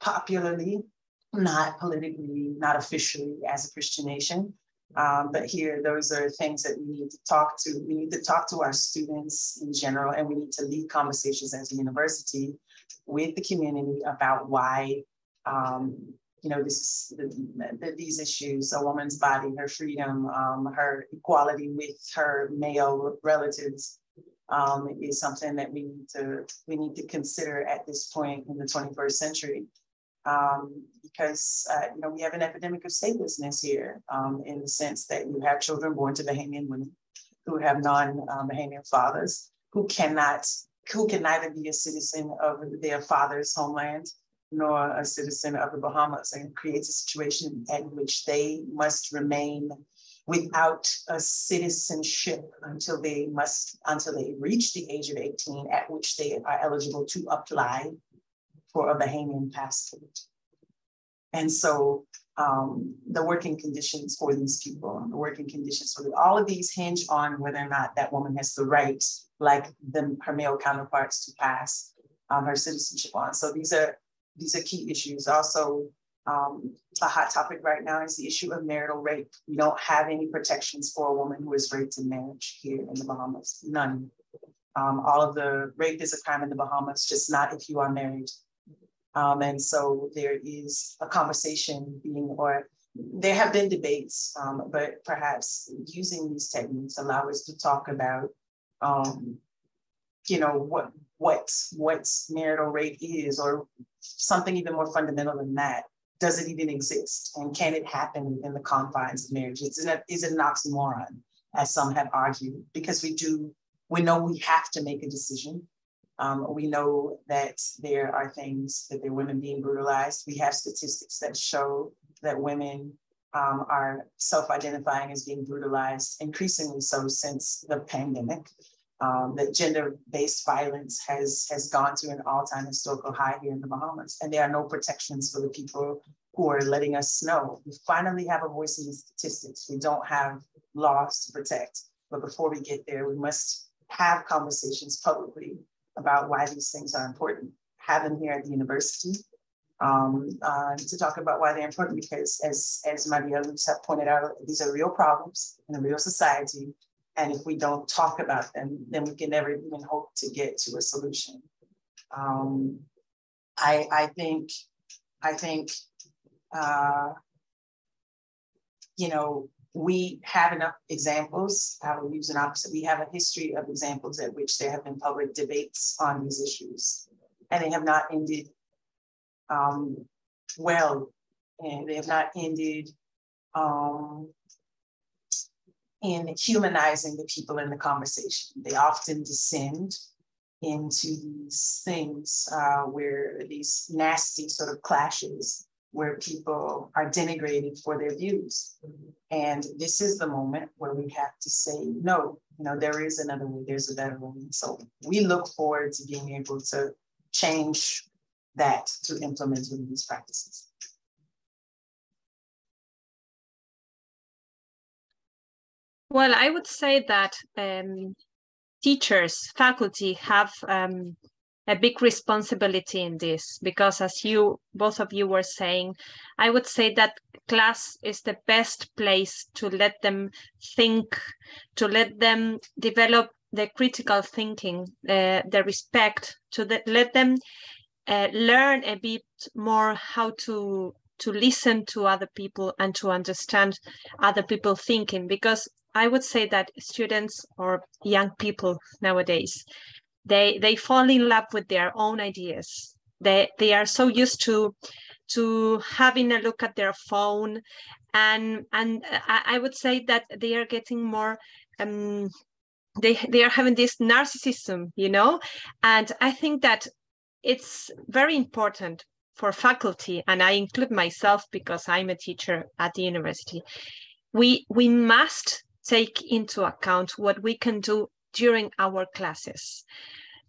popularly, not politically, not officially as a Christian nation. Um, but here, those are things that we need to talk to. We need to talk to our students in general, and we need to lead conversations as a university with the community about why um, you know, this the, the, these issues, a woman's body, her freedom, um, her equality with her male relatives, um, is something that we need to we need to consider at this point in the 21st century. Um, because uh, you know we have an epidemic of statelessness here, um, in the sense that you have children born to Bahamian women who have non-Bahamian um, fathers, who cannot, who can neither be a citizen of their father's homeland nor a citizen of the Bahamas and creates a situation in which they must remain without a citizenship until they must until they reach the age of 18 at which they are eligible to apply for a Bahamian passport. And so um, the working conditions for these people, the working conditions for all of these hinge on whether or not that woman has the right, like the, her male counterparts, to pass um, her citizenship on. So these are these are key issues. Also, um, a hot topic right now is the issue of marital rape. We don't have any protections for a woman who is raped in marriage here in the Bahamas, none. Um, all of the rape is a crime in the Bahamas, just not if you are married. Um, and so there is a conversation being, or there have been debates, um, but perhaps using these techniques allow us to talk about, um, you know, what what what marital rape is, or something even more fundamental than that. Does it even exist? And can it happen in the confines of marriage? Is it, is it an oxymoron, as some have argued? Because we do, we know we have to make a decision. Um, we know that there are things that there are women being brutalized. We have statistics that show that women um, are self-identifying as being brutalized, increasingly so since the pandemic um, that gender-based violence has has gone to an all-time historical high here in the Bahamas, and there are no protections for the people who are letting us know. We finally have a voice in the statistics. We don't have laws to protect, but before we get there, we must have conversations publicly about why these things are important. Have them here at the university um, uh, to talk about why they're important because as, as Maria Luisa pointed out, these are real problems in a real society and if we don't talk about them, then we can never even hope to get to a solution. Um, I, I think, I think, uh, you know, we have enough examples. I will use an opposite. We have a history of examples at which there have been public debates on these issues, and they have not ended um, well, and they have not ended um, in humanizing the people in the conversation. They often descend into these things uh, where these nasty sort of clashes where people are denigrated for their views. And this is the moment where we have to say, no, you know, there is another way, there's a better way. So we look forward to being able to change that to implementing these practices. Well, I would say that um, teachers, faculty have um, a big responsibility in this because, as you both of you were saying, I would say that class is the best place to let them think, to let them develop the critical thinking, uh, the respect, to the, let them uh, learn a bit more how to to listen to other people and to understand other people thinking because i would say that students or young people nowadays they they fall in love with their own ideas. They they are so used to to having a look at their phone. And and I, I would say that they are getting more um they they are having this narcissism you know? And i think that it's very important for faculty and i include myself because i'm a teacher at the university. We we must take into account what we can do during our classes.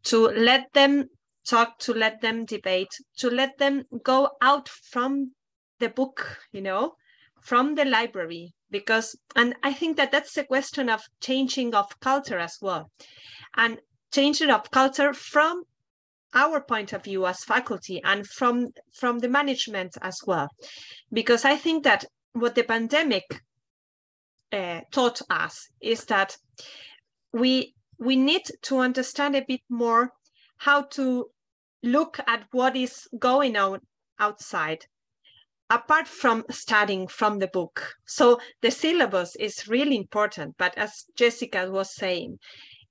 To let them talk to let them debate to let them go out from the book you know from the library. Because and i think that that's a question of changing of culture as well. And changing of culture from our point of view as faculty and from from the management as well. Because i think that what the pandemic uh, taught us is that we we need to understand a bit more how to look at what is going on outside apart from studying from the book. So the syllabus is really important, but as Jessica was saying,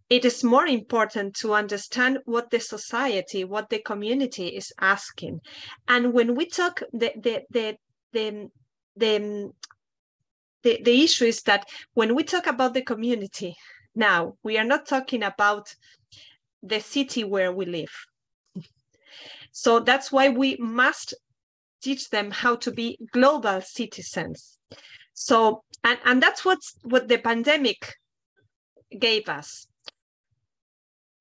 it is more important to understand what the society, what the community is asking. And when we talk, the the the the the, the, the issue is that when we talk about the community now, we are not talking about the city where we live. So that's why we must teach them how to be global citizens. So, and, and that's what's, what the pandemic gave us.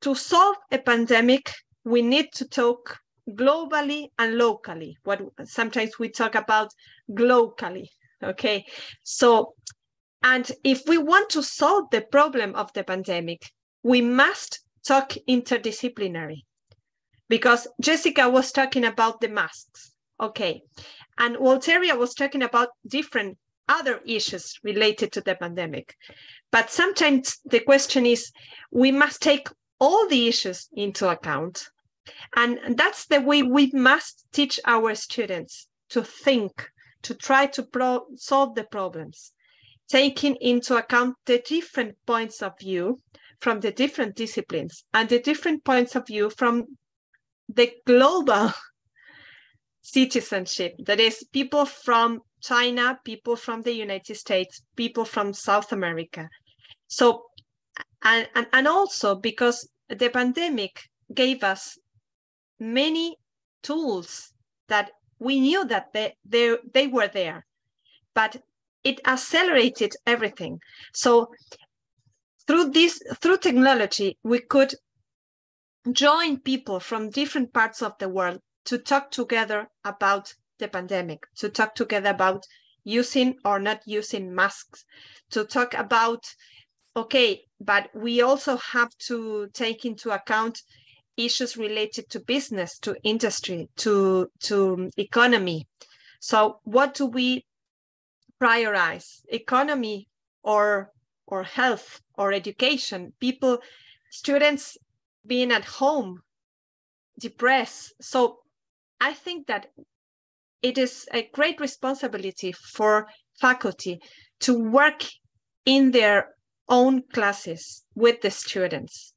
To solve a pandemic, we need to talk globally and locally. What sometimes we talk about globally. Okay. So, and if we want to solve the problem of the pandemic, we must talk interdisciplinary because Jessica was talking about the masks. Okay. And Walteria was talking about different other issues related to the pandemic. But sometimes the question is we must take all the issues into account. And that's the way we must teach our students to think, to try to solve the problems, taking into account the different points of view from the different disciplines and the different points of view from the global citizenship. That is people from china people from the united states people from south america. So and, and, and also because the pandemic gave us many tools that we knew that they, they, they were there. But it accelerated everything so through this through technology we could join people from different parts of the world to talk together about the pandemic, to talk together about using or not using masks, to talk about, okay, but we also have to take into account issues related to business, to industry, to, to economy. So what do we prioritize, economy or, or health or education? People, students being at home, depressed. So I think that it is a great responsibility for faculty to work in their own classes with the students,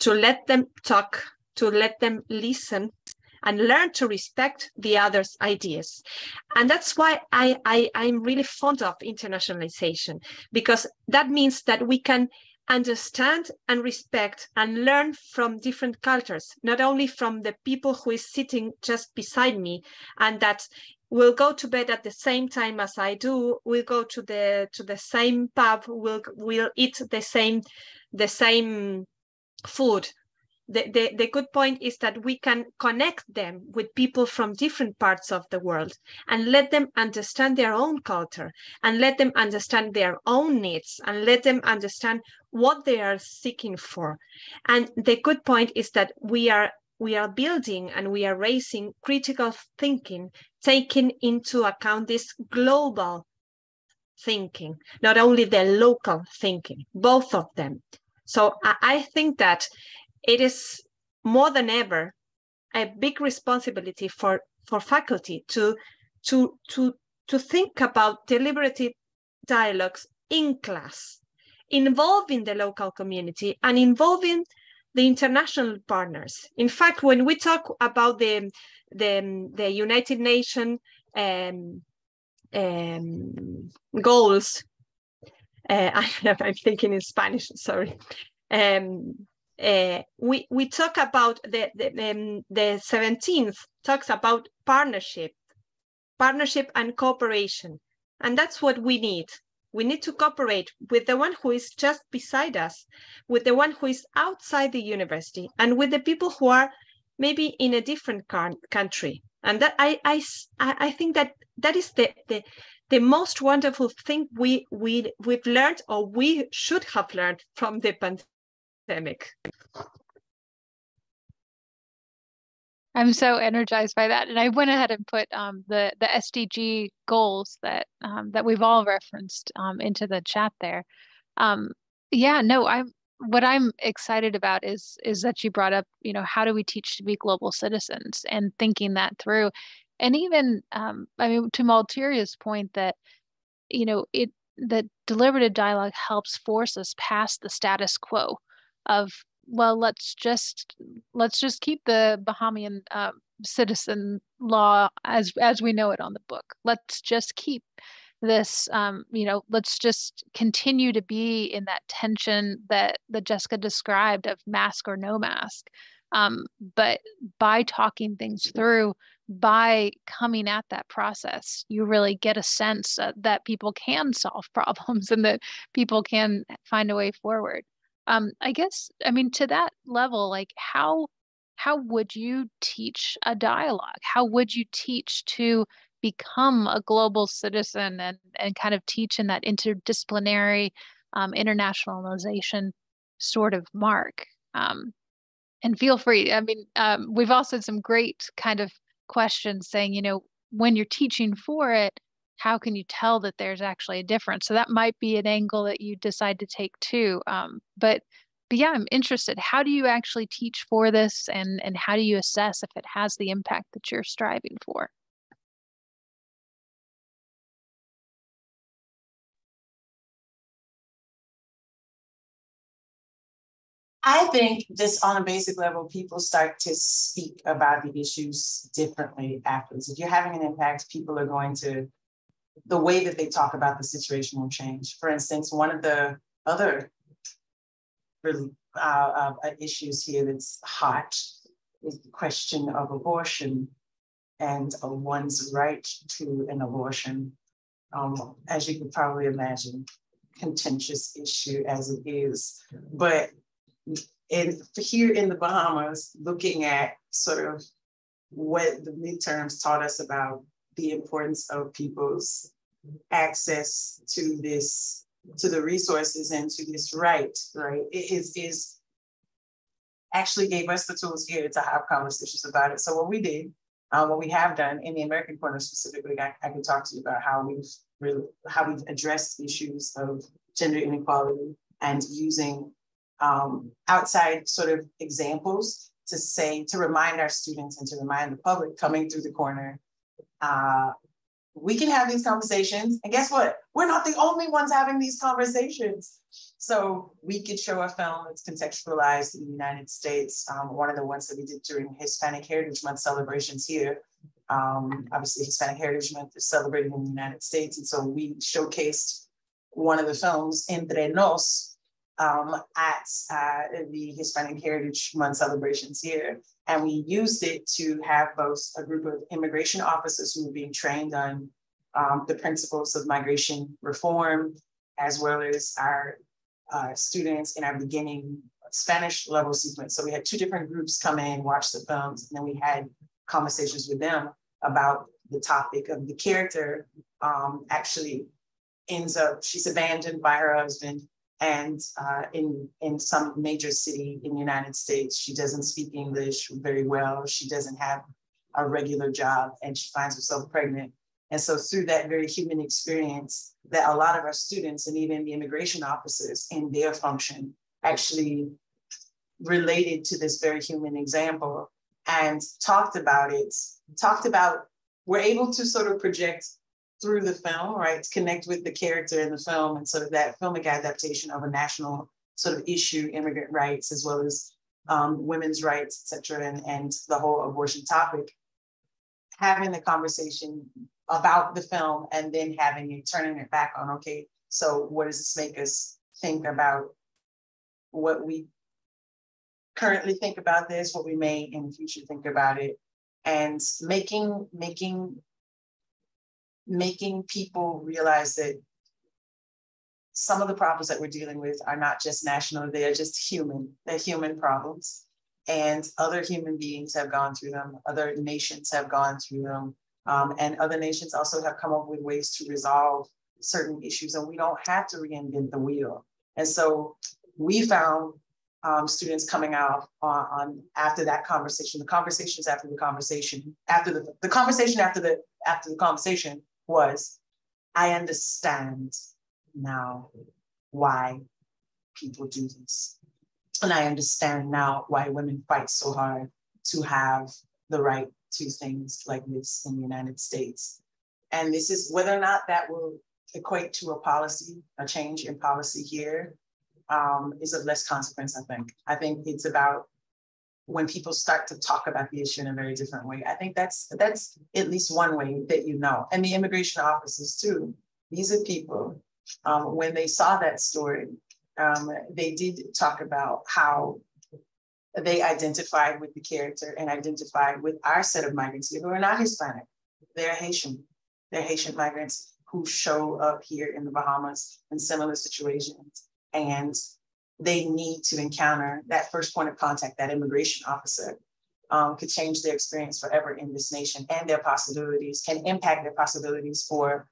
to let them talk, to let them listen, and learn to respect the other's ideas. And that's why I, I, I'm really fond of internationalization, because that means that we can understand and respect and learn from different cultures, not only from the people who is sitting just beside me and that will go to bed at the same time as I do, we'll go to the to the same pub, we'll we'll eat the same the same food the, the, the good point is that we can connect them with people from different parts of the world and let them understand their own culture and let them understand their own needs and let them understand what they are seeking for. And the good point is that we are we are building and we are raising critical thinking taking into account this global thinking not only the local thinking both of them. So I, I think that it is more than ever a big responsibility for for faculty to to to to think about deliberative dialogues in class, involving the local community and involving the international partners. In fact, when we talk about the the, the United Nations um, um, goals, uh, I, am thinking in Spanish. Sorry. Um, uh, we we talk about the the, um, the 17th talks about partnership partnership and cooperation. And that's what we need. We need to cooperate with the one who is just beside us, with the one who is outside the university, and with the people who are maybe in a different country. And that I, I, I think that that is the, the, the most wonderful thing we, we, we've learned or we should have learned from the I'm so energized by that, and I went ahead and put um, the the SDG goals that um, that we've all referenced um, into the chat there. Um, yeah, no, I'm what I'm excited about is is that you brought up, you know, how do we teach to be global citizens and thinking that through, and even um, I mean to Walteria's point that, you know, it that deliberative dialogue helps force us past the status quo of well let's just let's just keep the bahamian uh, citizen law as as we know it on the book. Let's just keep this um, you know let's just continue to be in that tension that that jessica described of mask or no mask. Um, but by talking things through by coming at that process you really get a sense uh, that people can solve problems and that people can find a way forward um i guess i mean to that level like how how would you teach a dialogue? How would you teach to become a global citizen and and kind of teach in that interdisciplinary um, internationalization sort of mark? Um, and feel free i mean um, we've also some great kind of questions saying you know when you're teaching for it how can you tell that there's actually a difference? So that might be an angle that you decide to take too. Um, but but yeah, I'm interested. How do you actually teach for this, and and how do you assess if it has the impact that you're striving for? I think just on a basic level, people start to speak about the issues differently afterwards. If you're having an impact, people are going to the way that they talk about the situation will change. For instance, one of the other really, uh, uh, issues here that's hot is the question of abortion and uh, one's right to an abortion. Um, as you can probably imagine, contentious issue as it is. But in, here in the Bahamas, looking at sort of what the midterms taught us about the importance of people's access to this, to the resources and to this right, right, it is, is actually gave us the tools here to have conversations about it. So what we did, um, what we have done in the American corner specifically, I, I can talk to you about how we've really, how we've addressed issues of gender inequality and using um, outside sort of examples to say, to remind our students and to remind the public coming through the corner uh, we can have these conversations. And guess what? We're not the only ones having these conversations. So we could show a film that's contextualized in the United States. Um, one of the ones that we did during Hispanic Heritage Month celebrations here. Um, obviously, Hispanic Heritage Month is celebrated in the United States. And so we showcased one of the films, Entre Nos, um, at uh, the Hispanic Heritage Month celebrations here. And we used it to have both a group of immigration officers who were being trained on um, the principles of migration reform, as well as our uh, students in our beginning Spanish level sequence. So we had two different groups come in, watch the films, and then we had conversations with them about the topic of the character um, actually ends up, she's abandoned by her husband and uh, in in some major city in the United States, she doesn't speak English very well. She doesn't have a regular job, and she finds herself pregnant. And so, through that very human experience, that a lot of our students and even the immigration officers in their function actually related to this very human example and talked about it talked about, we're able to sort of project through the film, right? To connect with the character in the film and sort of that filmic adaptation of a national sort of issue, immigrant rights, as well as um, women's rights, et cetera, and, and the whole abortion topic. Having the conversation about the film and then having it, turning it back on, okay, so what does this make us think about what we currently think about this, what we may in the future think about it, and making making making people realize that some of the problems that we're dealing with are not just national, they are just human, they're human problems. And other human beings have gone through them, other nations have gone through them, um, and other nations also have come up with ways to resolve certain issues, and we don't have to reinvent the wheel. And so we found um, students coming out on, on, after that conversation, the conversations after the conversation, after the, the conversation after the after the conversation was, I understand now why people do this. And I understand now why women fight so hard to have the right to things like this in the United States. And this is whether or not that will equate to a policy, a change in policy here, um, is of less consequence, I think. I think it's about when people start to talk about the issue in a very different way. I think that's that's at least one way that you know. And the immigration officers too. These are people, um, when they saw that story, um, they did talk about how they identified with the character and identified with our set of migrants who are not Hispanic. They're Haitian. They're Haitian migrants who show up here in the Bahamas in similar situations. And they need to encounter that first point of contact, that immigration officer, um, could change their experience forever in this nation and their possibilities, can impact their possibilities for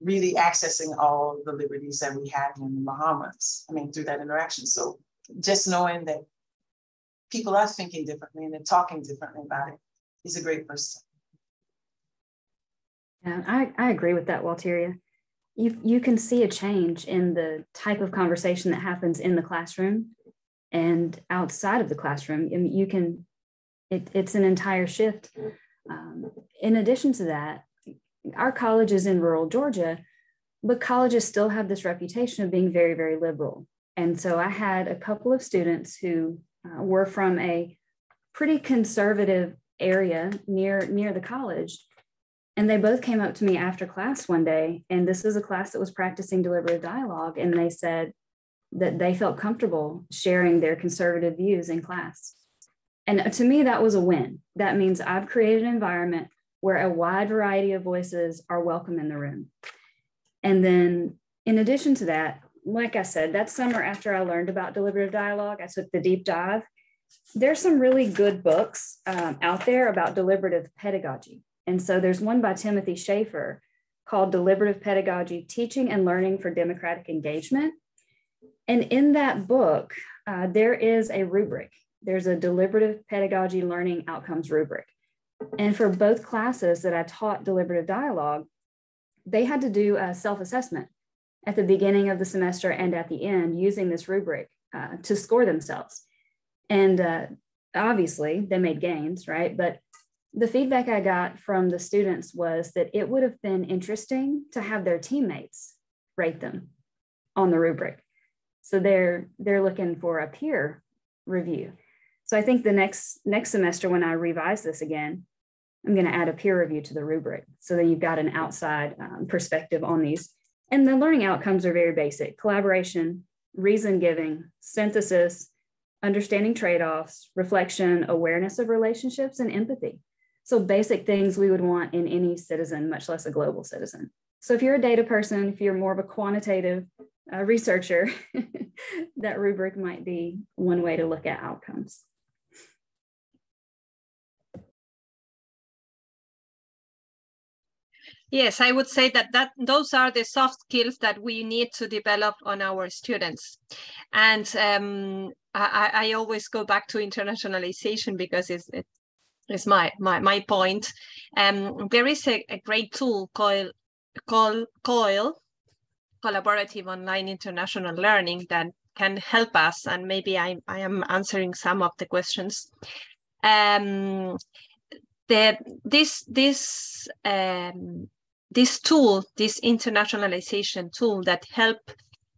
really accessing all the liberties that we have in the Bahamas. I mean, through that interaction. So just knowing that people are thinking differently and they're talking differently about it is a great first step. Yeah, I, I agree with that, Walteria. You, you can see a change in the type of conversation that happens in the classroom and outside of the classroom. I mean, you can, it, it's an entire shift. Um, in addition to that, our college is in rural Georgia, but colleges still have this reputation of being very, very liberal. And so I had a couple of students who uh, were from a pretty conservative area near near the college and they both came up to me after class one day and this is a class that was practicing deliberative dialogue and they said that they felt comfortable sharing their conservative views in class and to me that was a win that means i've created an environment where a wide variety of voices are welcome in the room and then in addition to that like I said, that summer after I learned about deliberative dialogue, I took the deep dive. There's some really good books um, out there about deliberative pedagogy. And so there's one by Timothy Shaffer called Deliberative Pedagogy Teaching and Learning for Democratic Engagement. And in that book, uh, there is a rubric. There's a deliberative pedagogy learning outcomes rubric. And for both classes that I taught deliberative dialogue, they had to do a self assessment at the beginning of the semester and at the end using this rubric uh, to score themselves. And uh, obviously, they made gains, right? But the feedback I got from the students was that it would have been interesting to have their teammates rate them on the rubric. So they're they're looking for a peer review. So I think the next next semester when I revise this again, I'm going to add a peer review to the rubric. So then you've got an outside um, perspective on these and the learning outcomes are very basic collaboration, reason giving, synthesis, understanding trade offs, reflection, awareness of relationships, and empathy. So, basic things we would want in any citizen, much less a global citizen. So, if you're a data person, if you're more of a quantitative uh, researcher, that rubric might be one way to look at outcomes. Yes, I would say that, that those are the soft skills that we need to develop on our students. And um, I, I, always go back to internationalization because it's, it, it's my, my, my point. Um, there is a, a great tool called, called COIL, Collaborative Online International Learning, that can help us. And maybe I, I am answering some of the questions. Um, the this this um, this tool, this internationalization tool that help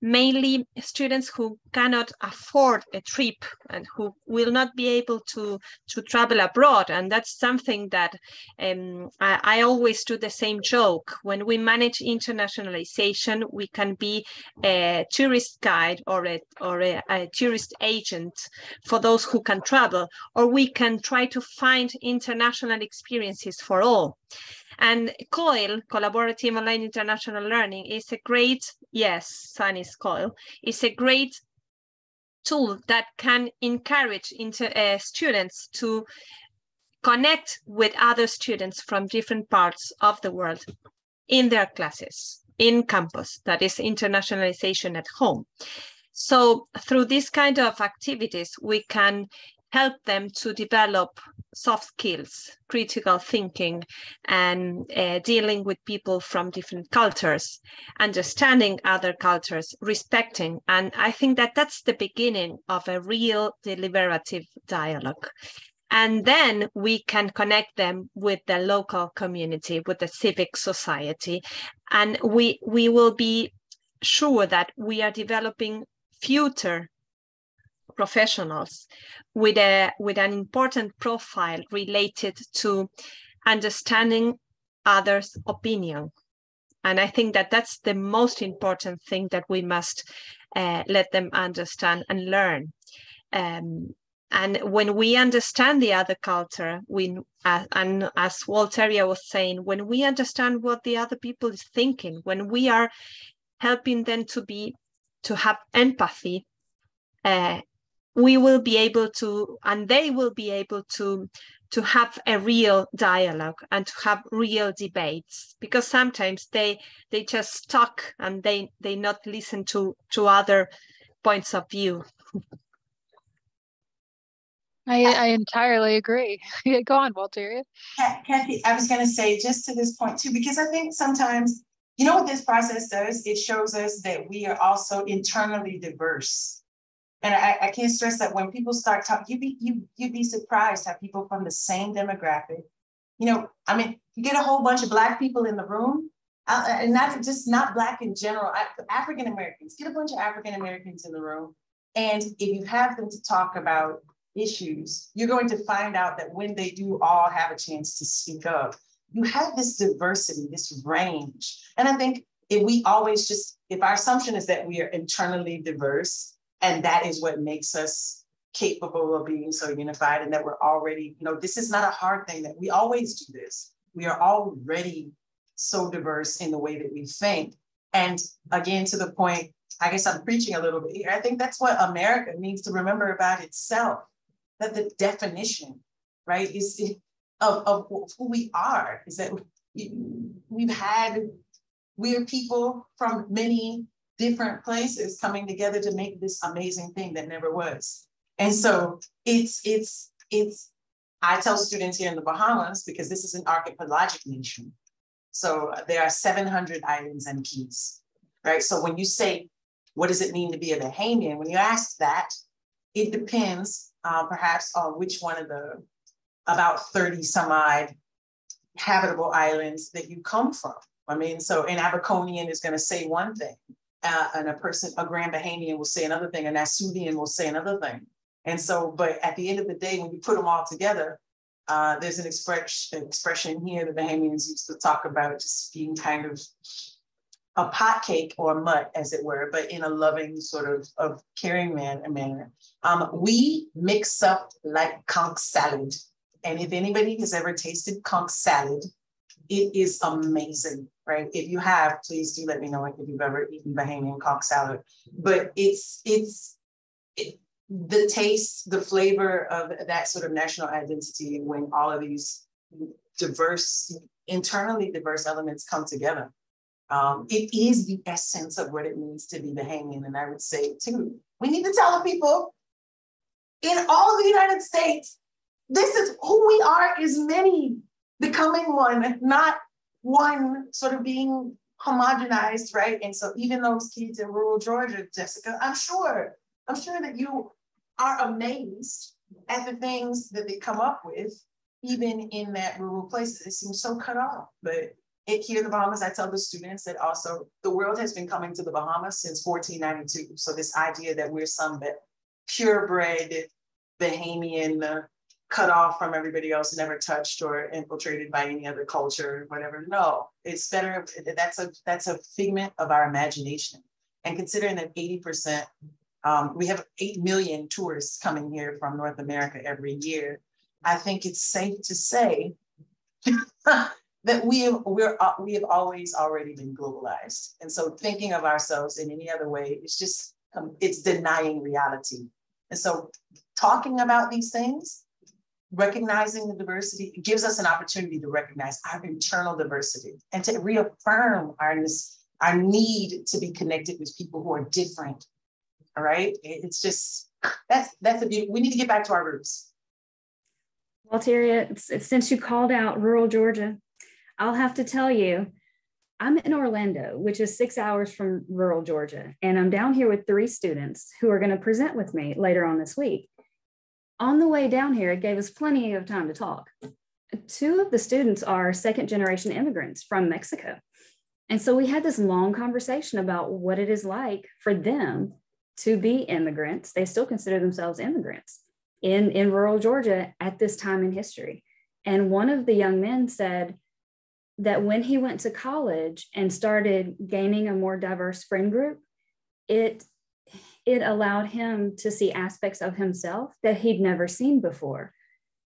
mainly students who cannot afford a trip and who will not be able to to travel abroad. And that's something that um, I, I, always do the same joke. When we manage internationalization we can be a tourist guide or a or a, a tourist agent for those who can travel or we can try to find international experiences for all and COIL, Collaborative Online International Learning, is a great, yes, SUNY's COIL, is a great tool that can encourage into, uh, students to connect with other students from different parts of the world in their classes, in campus, that is internationalization at home. So through this kind of activities, we can help them to develop soft skills, critical thinking, and uh, dealing with people from different cultures, understanding other cultures, respecting. And I think that that's the beginning of a real deliberative dialogue. And then we can connect them with the local community, with the civic society. And we, we will be sure that we are developing future professionals with a with an important profile related to understanding others opinion. And i think that that's the most important thing that we must uh, let them understand and learn. Um, and when we understand the other culture we uh, and as walteria was saying when we understand what the other people is thinking when we are helping them to be to have empathy uh, we will be able to and they will be able to to have a real dialogue and to have real debates because sometimes they they just talk and they they not listen to to other points of view I, I entirely agree. Go on, Walteria. Kathy, I was going to say just to this point too, because I think sometimes, you know what this process does? It shows us that we are also internally diverse. And I, I can't stress that when people start talking, you'd be you you'd be surprised how people from the same demographic, you know, I mean, you get a whole bunch of black people in the room, uh, and not just not black in general, African Americans. Get a bunch of African Americans in the room, and if you have them to talk about issues, you're going to find out that when they do all have a chance to speak up, you have this diversity, this range. And I think if we always just, if our assumption is that we are internally diverse, and that is what makes us capable of being so unified and that we're already, you know, this is not a hard thing that we always do this. We are already so diverse in the way that we think. And again, to the point, I guess I'm preaching a little bit here. I think that's what America needs to remember about itself, that the definition, right, is of, of who we are, is that we've had, we're people from many different places coming together to make this amazing thing that never was. And so it's it's it's I tell students here in the Bahamas because this is an archipelagic nation. So there are 700 islands and keys, right? So when you say, what does it mean to be a Bahamian? When you ask that, it depends uh, perhaps on which one of the about 30 some odd habitable islands that you come from. I mean, so an Abaconian is going to say one thing, uh, and a person, a Grand Bahamian will say another thing, and a Nassudian will say another thing. And so, but at the end of the day, when you put them all together, uh, there's an express, expression here the Bahamians used to talk about just being kind of a pot cake or mutt, as it were, but in a loving sort of, of caring man, manner. Um, we mix up like conch salad. And if anybody has ever tasted conch salad, it is amazing right? If you have, please do let me know if you've ever eaten Bahamian conch salad. But it's it's it, the taste, the flavor of that sort of national identity when all of these diverse, internally diverse elements come together. Um, it is the essence of what it means to be Bahamian. And I would say too, we need to tell the people in all of the United States, this is who we are is many becoming one, not one sort of being homogenized, right? And so even those kids in rural Georgia, Jessica, I'm sure, I'm sure that you are amazed at the things that they come up with even in that rural place, it seems so cut off. But it, here in the Bahamas, I tell the students that also the world has been coming to the Bahamas since 1492. So this idea that we're some purebred Bahamian, uh, cut off from everybody else, never touched or infiltrated by any other culture, whatever. No, it's better. That's a that's a figment of our imagination. And considering that 80%, um, we have 8 million tourists coming here from North America every year, I think it's safe to say that we have, we're, uh, we have always already been globalized. And so thinking of ourselves in any other way, it's just, um, it's denying reality. And so talking about these things, recognizing the diversity gives us an opportunity to recognize our internal diversity and to reaffirm our, our need to be connected with people who are different. All right. It's just, that's, that's a beautiful, we need to get back to our roots. Well, Terry, since you called out rural Georgia, I'll have to tell you, I'm in Orlando, which is six hours from rural Georgia, and I'm down here with three students who are going to present with me later on this week. On the way down here, it gave us plenty of time to talk. Two of the students are second generation immigrants from Mexico. And so we had this long conversation about what it is like for them to be immigrants. They still consider themselves immigrants in, in rural Georgia at this time in history. And one of the young men said, that when he went to college and started gaining a more diverse friend group, it it allowed him to see aspects of himself that he'd never seen before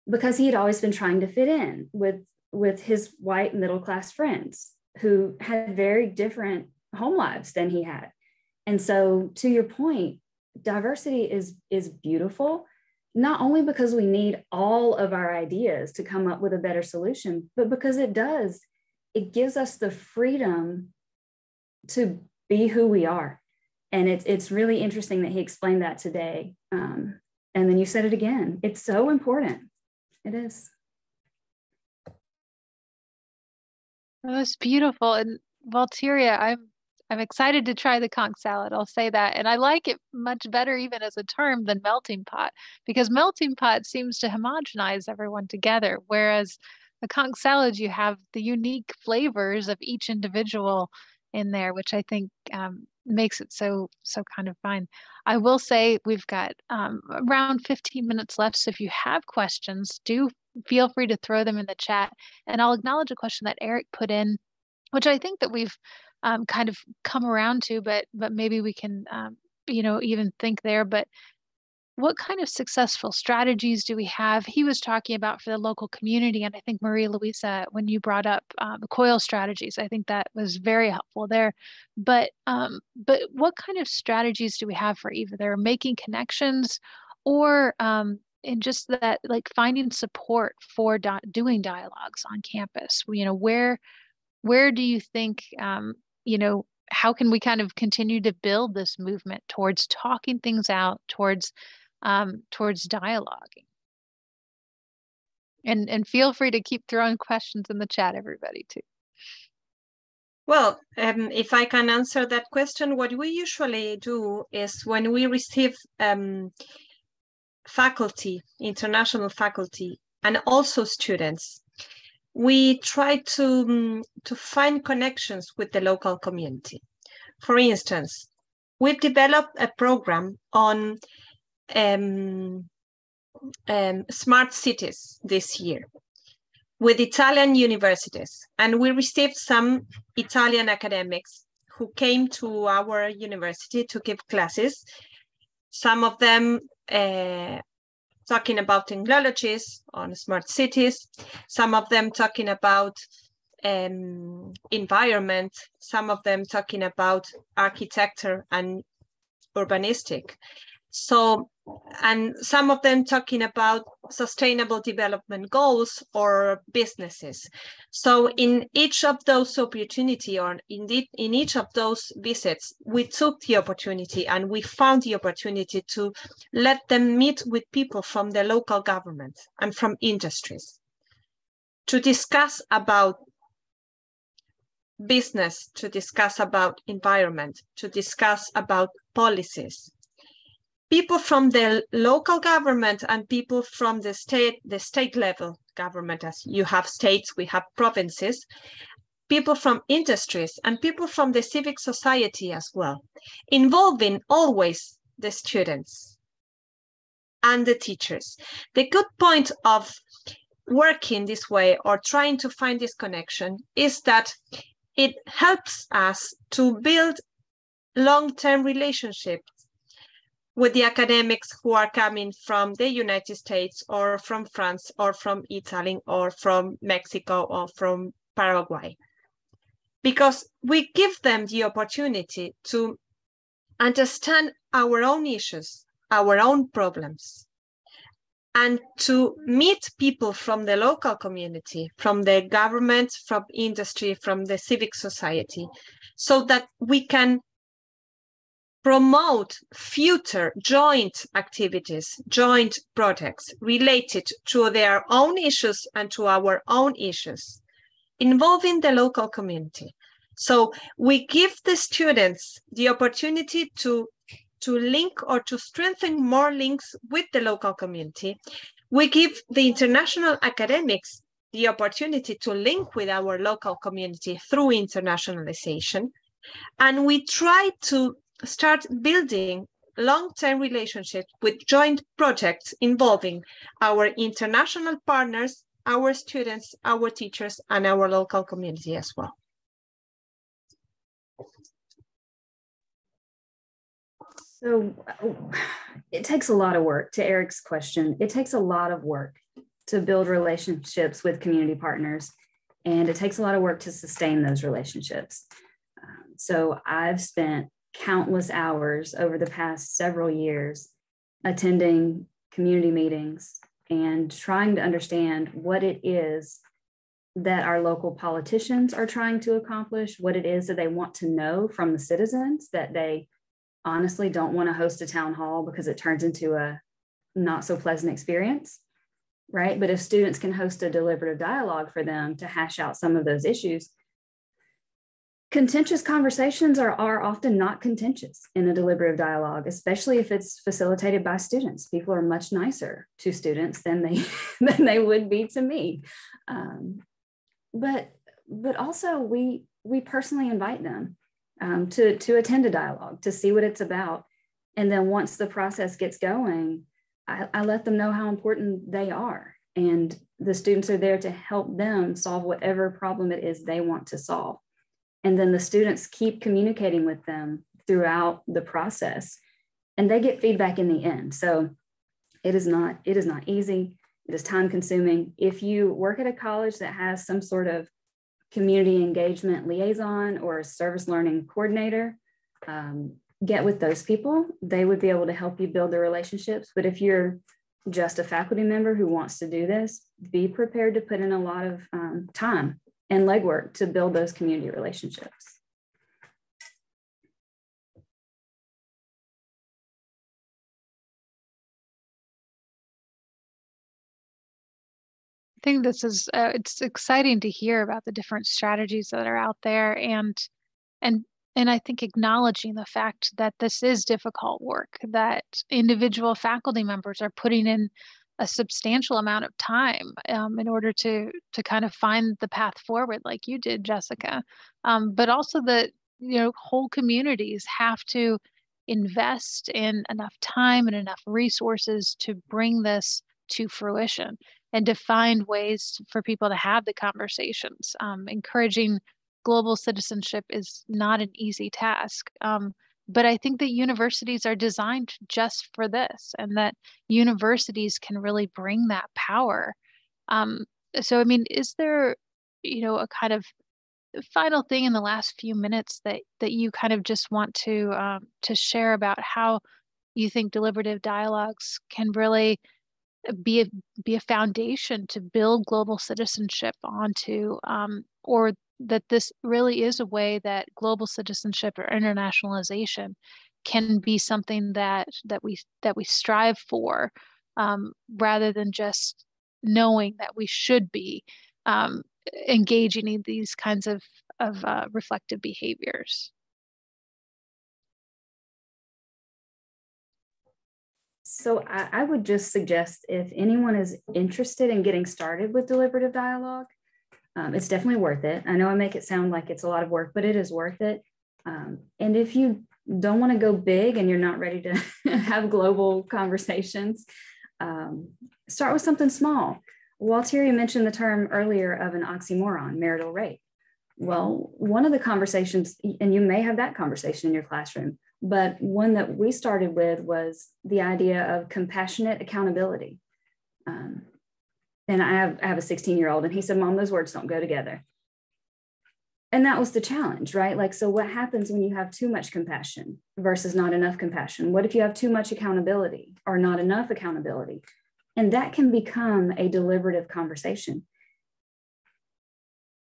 because he had always been trying to fit in with with his white middle class friends who had very different home lives than he had and so to your point diversity is is beautiful not only because we need all of our ideas to come up with a better solution, but because it does, it gives us the freedom to be who we are. And it's, it's really interesting that he explained that today. Um, and then you said it again. It's so important. It is. That was beautiful. And Walteria, I'm I'm excited to try the conch salad. I'll say that. And I like it much better even as a term than melting pot because melting pot seems to homogenize everyone together. Whereas the conch salad, you have the unique flavors of each individual in there, which I think um, makes it so so kind of fine. I will say we've got um, around 15 minutes left. So if you have questions, do feel free to throw them in the chat. And I'll acknowledge a question that Eric put in, which I think that we've um, kind of come around to, but but maybe we can um, you know even think there. But what kind of successful strategies do we have? He was talking about for the local community, and I think Maria Luisa, when you brought up um, COIL strategies, I think that was very helpful there. But um, but what kind of strategies do we have for either making connections or um, and just that like finding support for do- doing dialogues on campus? You know where where do you think um, you know, how can we kind of continue to build this movement towards talking things out, towards um, towards dialoguing? And and feel free to keep throwing questions in the chat, everybody, too. Well, um, if I can answer that question, what we usually do is when we receive um, faculty, international faculty, and also students we try to, um, to find connections with the local community. For instance, we've developed a program on um, um, smart cities this year with Italian universities. And we received some Italian academics who came to our university to give classes. Some of them uh, talking about technologies on smart cities, some of them talking about um, environment, some of them talking about architecture and urbanistic. So, and some of them talking about sustainable development goals or businesses. So in each of those opportunity or indeed in each of those visits, we took the opportunity and we found the opportunity to let them meet with people from the local government and from industries to discuss about business, to discuss about environment, to discuss about policies, people from the local government and people from the state, the state level government, as you have states, we have provinces, people from industries and people from the civic society as well, involving always the students and the teachers. The good point of working this way or trying to find this connection is that it helps us to build long-term relationships with the academics who are coming from the United States or from France or from Italy or from Mexico or from Paraguay. Because we give them the opportunity to understand our own issues, our own problems, and to meet people from the local community, from the government, from industry, from the civic society, so that we can promote future joint activities, joint projects related to their own issues and to our own issues, involving the local community. So we give the students the opportunity to, to link or to strengthen more links with the local community. We give the international academics the opportunity to link with our local community through internationalization. And we try to start building long-term relationships with joint projects involving our international partners, our students, our teachers, and our local community as well. So it takes a lot of work to Eric's question. It takes a lot of work to build relationships with community partners, and it takes a lot of work to sustain those relationships. So I've spent countless hours over the past several years attending community meetings and trying to understand what it is that our local politicians are trying to accomplish, what it is that they want to know from the citizens that they honestly don't want to host a town hall because it turns into a not so pleasant experience, right? But if students can host a deliberative dialogue for them to hash out some of those issues, contentious conversations are, are often not contentious in a deliberative dialogue, especially if it's facilitated by students. People are much nicer to students than they than they would be to me. Um, but but also we we personally invite them um, to to attend a dialogue to see what it's about, and then once the process gets going, I, I let them know how important they are, and the students are there to help them solve whatever problem it is they want to solve and then the students keep communicating with them throughout the process and they get feedback in the end. So it is not it is not easy. It is time consuming. If you work at a college that has some sort of community engagement liaison or service learning coordinator um, get with those people. They would be able to help you build the relationships. But if you're just a faculty member who wants to do this be prepared to put in a lot of um, time and legwork to build those community relationships. I think this is uh, it's exciting to hear about the different strategies that are out there and and and I think acknowledging the fact that this is difficult work that individual faculty members are putting in a substantial amount of time um, in order to to kind of find the path forward like you did jessica. Um, but also the you know whole communities have to invest in enough time and enough resources to bring this to fruition and to find ways for people to have the conversations. Um, encouraging global citizenship is not an easy task. Um, but I think that universities are designed just for this, and that universities can really bring that power. Um, so, I mean, is there, you know, a kind of final thing in the last few minutes that that you kind of just want to um, to share about how you think deliberative dialogues can really be a be a foundation to build global citizenship onto, um, or that this really is a way that global citizenship or internationalization can be something that that we that we strive for um, rather than just knowing that we should be um, engaging in these kinds of of uh, reflective behaviors. so I, I, would just suggest if anyone is interested in getting started with deliberative dialogue, um, it's definitely worth it. I know I make it sound like it's a lot of work, but it is worth it. Um, and if you don't want to go big and you're not ready to have global conversations, um, start with something small. Walteria mentioned the term earlier of an oxymoron, marital rape. Well, one of the conversations, and you may have that conversation in your classroom, but one that we started with was the idea of compassionate accountability. Um, and I have, I have a 16 year old, and he said, Mom, those words don't go together. And that was the challenge, right? Like, so what happens when you have too much compassion versus not enough compassion? What if you have too much accountability or not enough accountability? And that can become a deliberative conversation.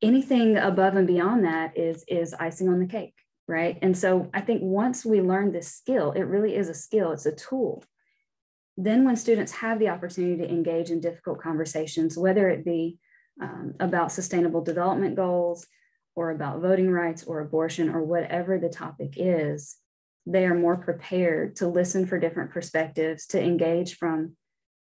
Anything above and beyond that is, is icing on the cake right? And so I think once we learn this skill, it really is a skill, it's a tool. Then, when students have the opportunity to engage in difficult conversations, whether it be um, about sustainable development goals or about voting rights or abortion or whatever the topic is, they are more prepared to listen for different perspectives, to engage from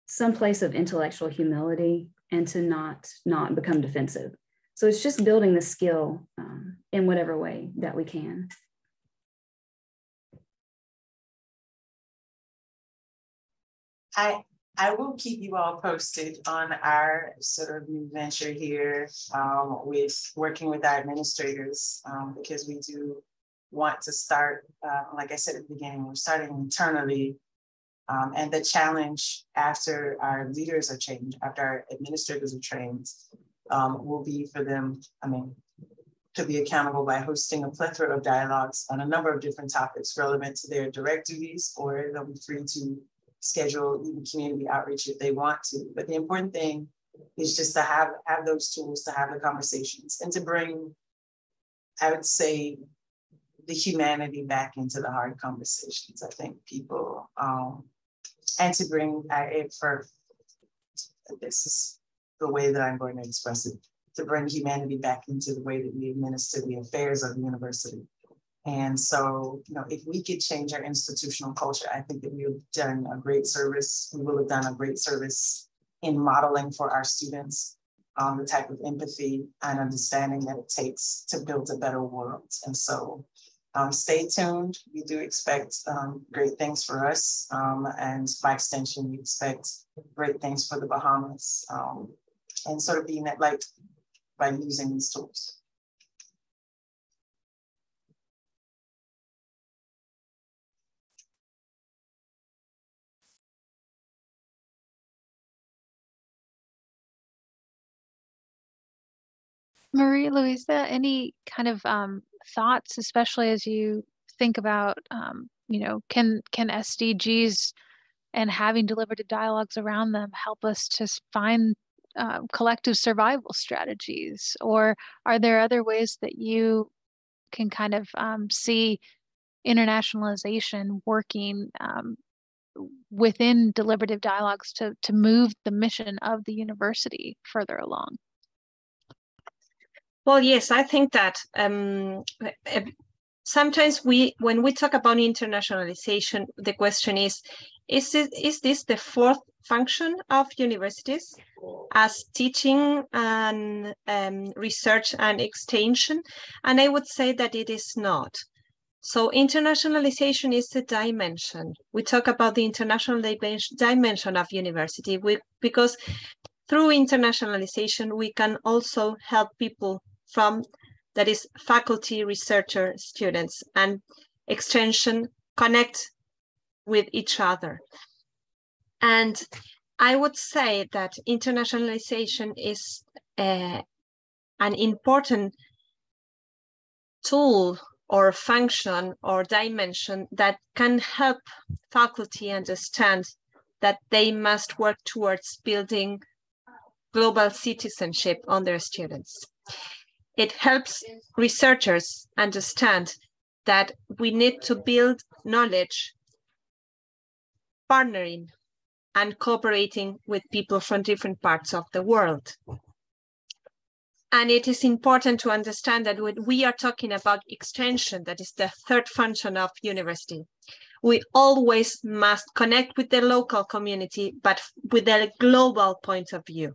some place of intellectual humility, and to not not become defensive. So it's just building the skill um, in whatever way that we can. I I will keep you all posted on our sort of new venture here um, with working with our administrators um, because we do want to start, uh, like I said at the beginning, we're starting internally. Um, and the challenge after our leaders are changed, after our administrators are trained, um, will be for them, I mean, to be accountable by hosting a plethora of dialogues on a number of different topics relevant to their direct duties, or they'll be free to schedule even community outreach if they want to. But the important thing is just to have, have those tools to have the conversations and to bring, I would say, the humanity back into the hard conversations. I think people, um, and to bring, for this is the way that I'm going to express it, to bring humanity back into the way that we administer the affairs of the university. And so, you know, if we could change our institutional culture, I think that we have done a great service. We will have done a great service in modeling for our students um, the type of empathy and understanding that it takes to build a better world. And so um, stay tuned. We do expect um, great things for us. Um, and by extension, we expect great things for the Bahamas. Um, and sort of being that light by using these tools. Maria Luisa, any kind of um, thoughts, especially as you think about, um, you know, can can SDGs and having deliberative dialogues around them help us to find uh, collective survival strategies? Or are there other ways that you can kind of um, see internationalization working um, within deliberative dialogues to, to move the mission of the university further along? Well, yes, I think that um, sometimes we, when we talk about internationalization, the question is, is is this the fourth function of universities as teaching and um, research and extension? And I would say that it is not. So internationalization is a dimension. We talk about the international dimension of university we, because through internationalization, we can also help people from that is faculty, researcher, students, and extension connect with each other. And I would say that internationalization is uh, an important tool or function or dimension that can help faculty understand that they must work towards building global citizenship on their students. It helps researchers understand that we need to build knowledge partnering and cooperating with people from different parts of the world. and it is important to understand that when we are talking about extension, that is the third function of university, we always must connect with the local community, but with a global point of view.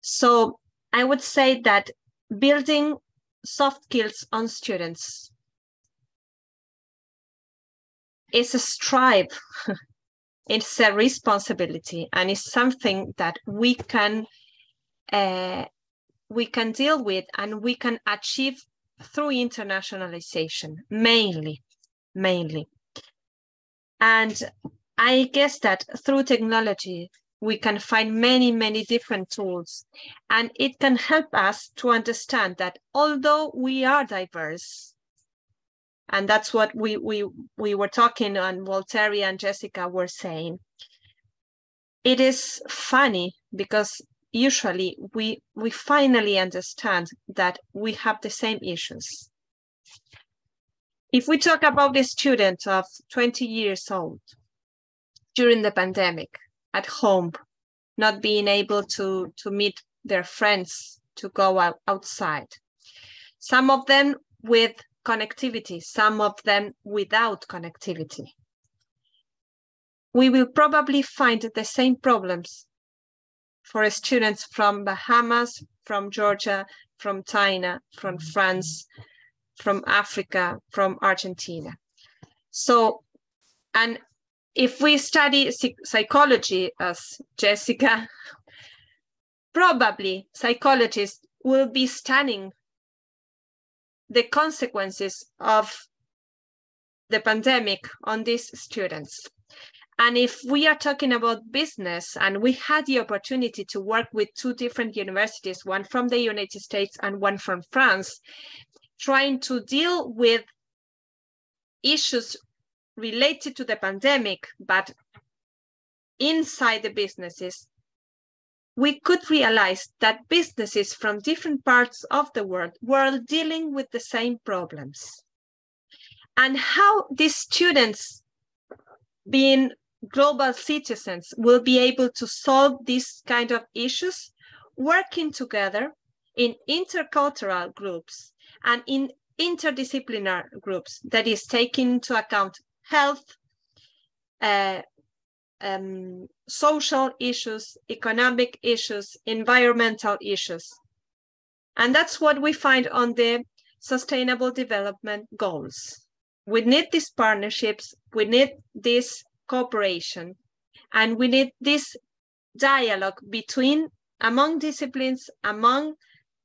So I would say that building soft skills on students is a strive it's a responsibility and it's something that we can uh, we can deal with and we can achieve through internationalization mainly mainly. And i guess that through technology we can find many many different tools and it can help us to understand that although we are diverse and that's what we we we were talking on Walteria and Jessica were saying. It is funny because usually we we finally understand that we have the same issues. If we talk about the student of 20 years old during the pandemic at home, not being able to, to meet their friends, to go out outside, some of them with connectivity, some of them without connectivity. We will probably find the same problems for students from Bahamas, from Georgia, from China, from France, from Africa, from Argentina. So, and if we study psychology as Jessica, probably psychologists will be studying the consequences of the pandemic on these students. And if we are talking about business, and we had the opportunity to work with two different universities, one from the United States and one from France, trying to deal with issues related to the pandemic, but inside the businesses, we could realize that businesses from different parts of the world were dealing with the same problems. And how these students, being global citizens, will be able to solve these kind of issues, working together in intercultural groups and in interdisciplinary groups, that is taking into account health, uh, um, social issues, economic issues, environmental issues. And that's what we find on the sustainable development goals. We need these partnerships, we need this cooperation, and we need this dialogue between among disciplines, among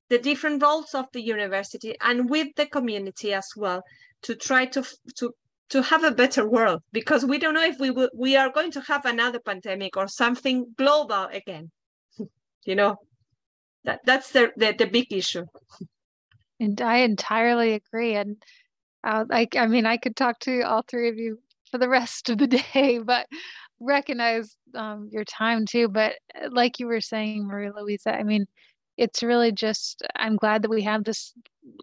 the different roles of the university and with the community as well to try to, to to have a better world because we don't know if we we are going to have another pandemic or something global again. You know that that's the, the the big issue. And i entirely agree and uh, I, I mean i could talk to all three of you for the rest of the day but recognize um, your time too but uh, like you were saying maria luisa i mean it's really just i'm glad that we have this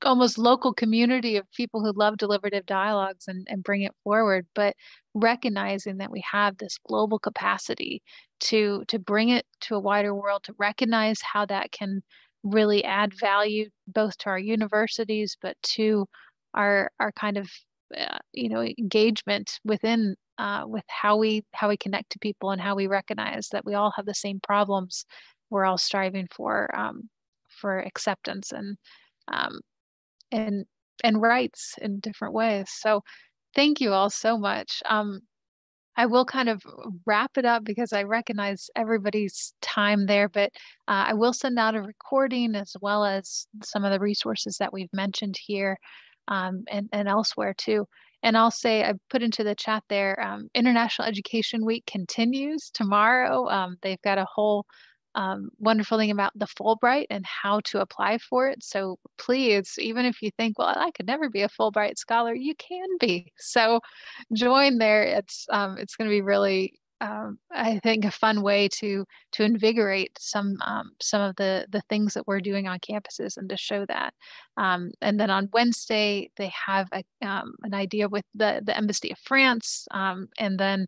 almost local community of people who love deliberative dialogues and, and bring it forward but recognizing that we have this global capacity to to bring it to a wider world to recognize how that can really add value both to our universities but to our our kind of uh, you know engagement within uh, with how we how we connect to people and how we recognize that we all have the same problems we're all striving for um, for acceptance and um, and and rights in different ways. So thank you all so much. Um, I will kind of wrap it up because I recognize everybody's time there, but uh, I will send out a recording as well as some of the resources that we've mentioned here um, and, and elsewhere too. And I'll say I put into the chat there, um, International Education Week continues tomorrow. Um, they've got a whole um, wonderful thing about the Fulbright and how to apply for it. So please, even if you think, well, I could never be a Fulbright scholar, you can be. So join there. It's um, it's going to be really, um, I think, a fun way to to invigorate some um, some of the the things that we're doing on campuses and to show that. Um, and then on Wednesday they have a, um, an idea with the the Embassy of France, and then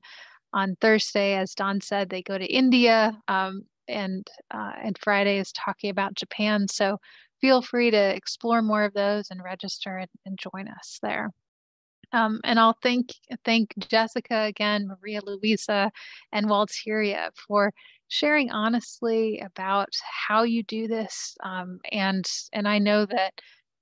on Thursday, as Don said, they go to India. Um, and uh, and Friday is talking about Japan. So feel free to explore more of those and register and, and join us there. Um, and I'll thank thank Jessica again, Maria Luisa, and Walteria for sharing honestly about how you do this. Um, and and I know that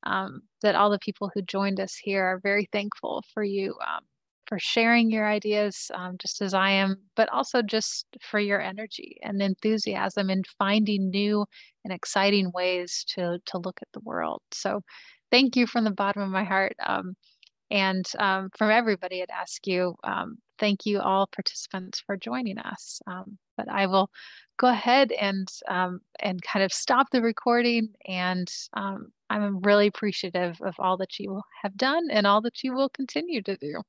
um, that all the people who joined us here are very thankful for you um, for sharing your ideas, um, just as I am, but also just for your energy and enthusiasm in finding new and exciting ways to to look at the world. So, thank you from the bottom of my heart. Um, and um, from everybody at AASCU, um, thank you all participants for joining us. Um, but I will go ahead and um, and kind of stop the recording. And I'm really appreciative of all that you have done and all that you will continue to do.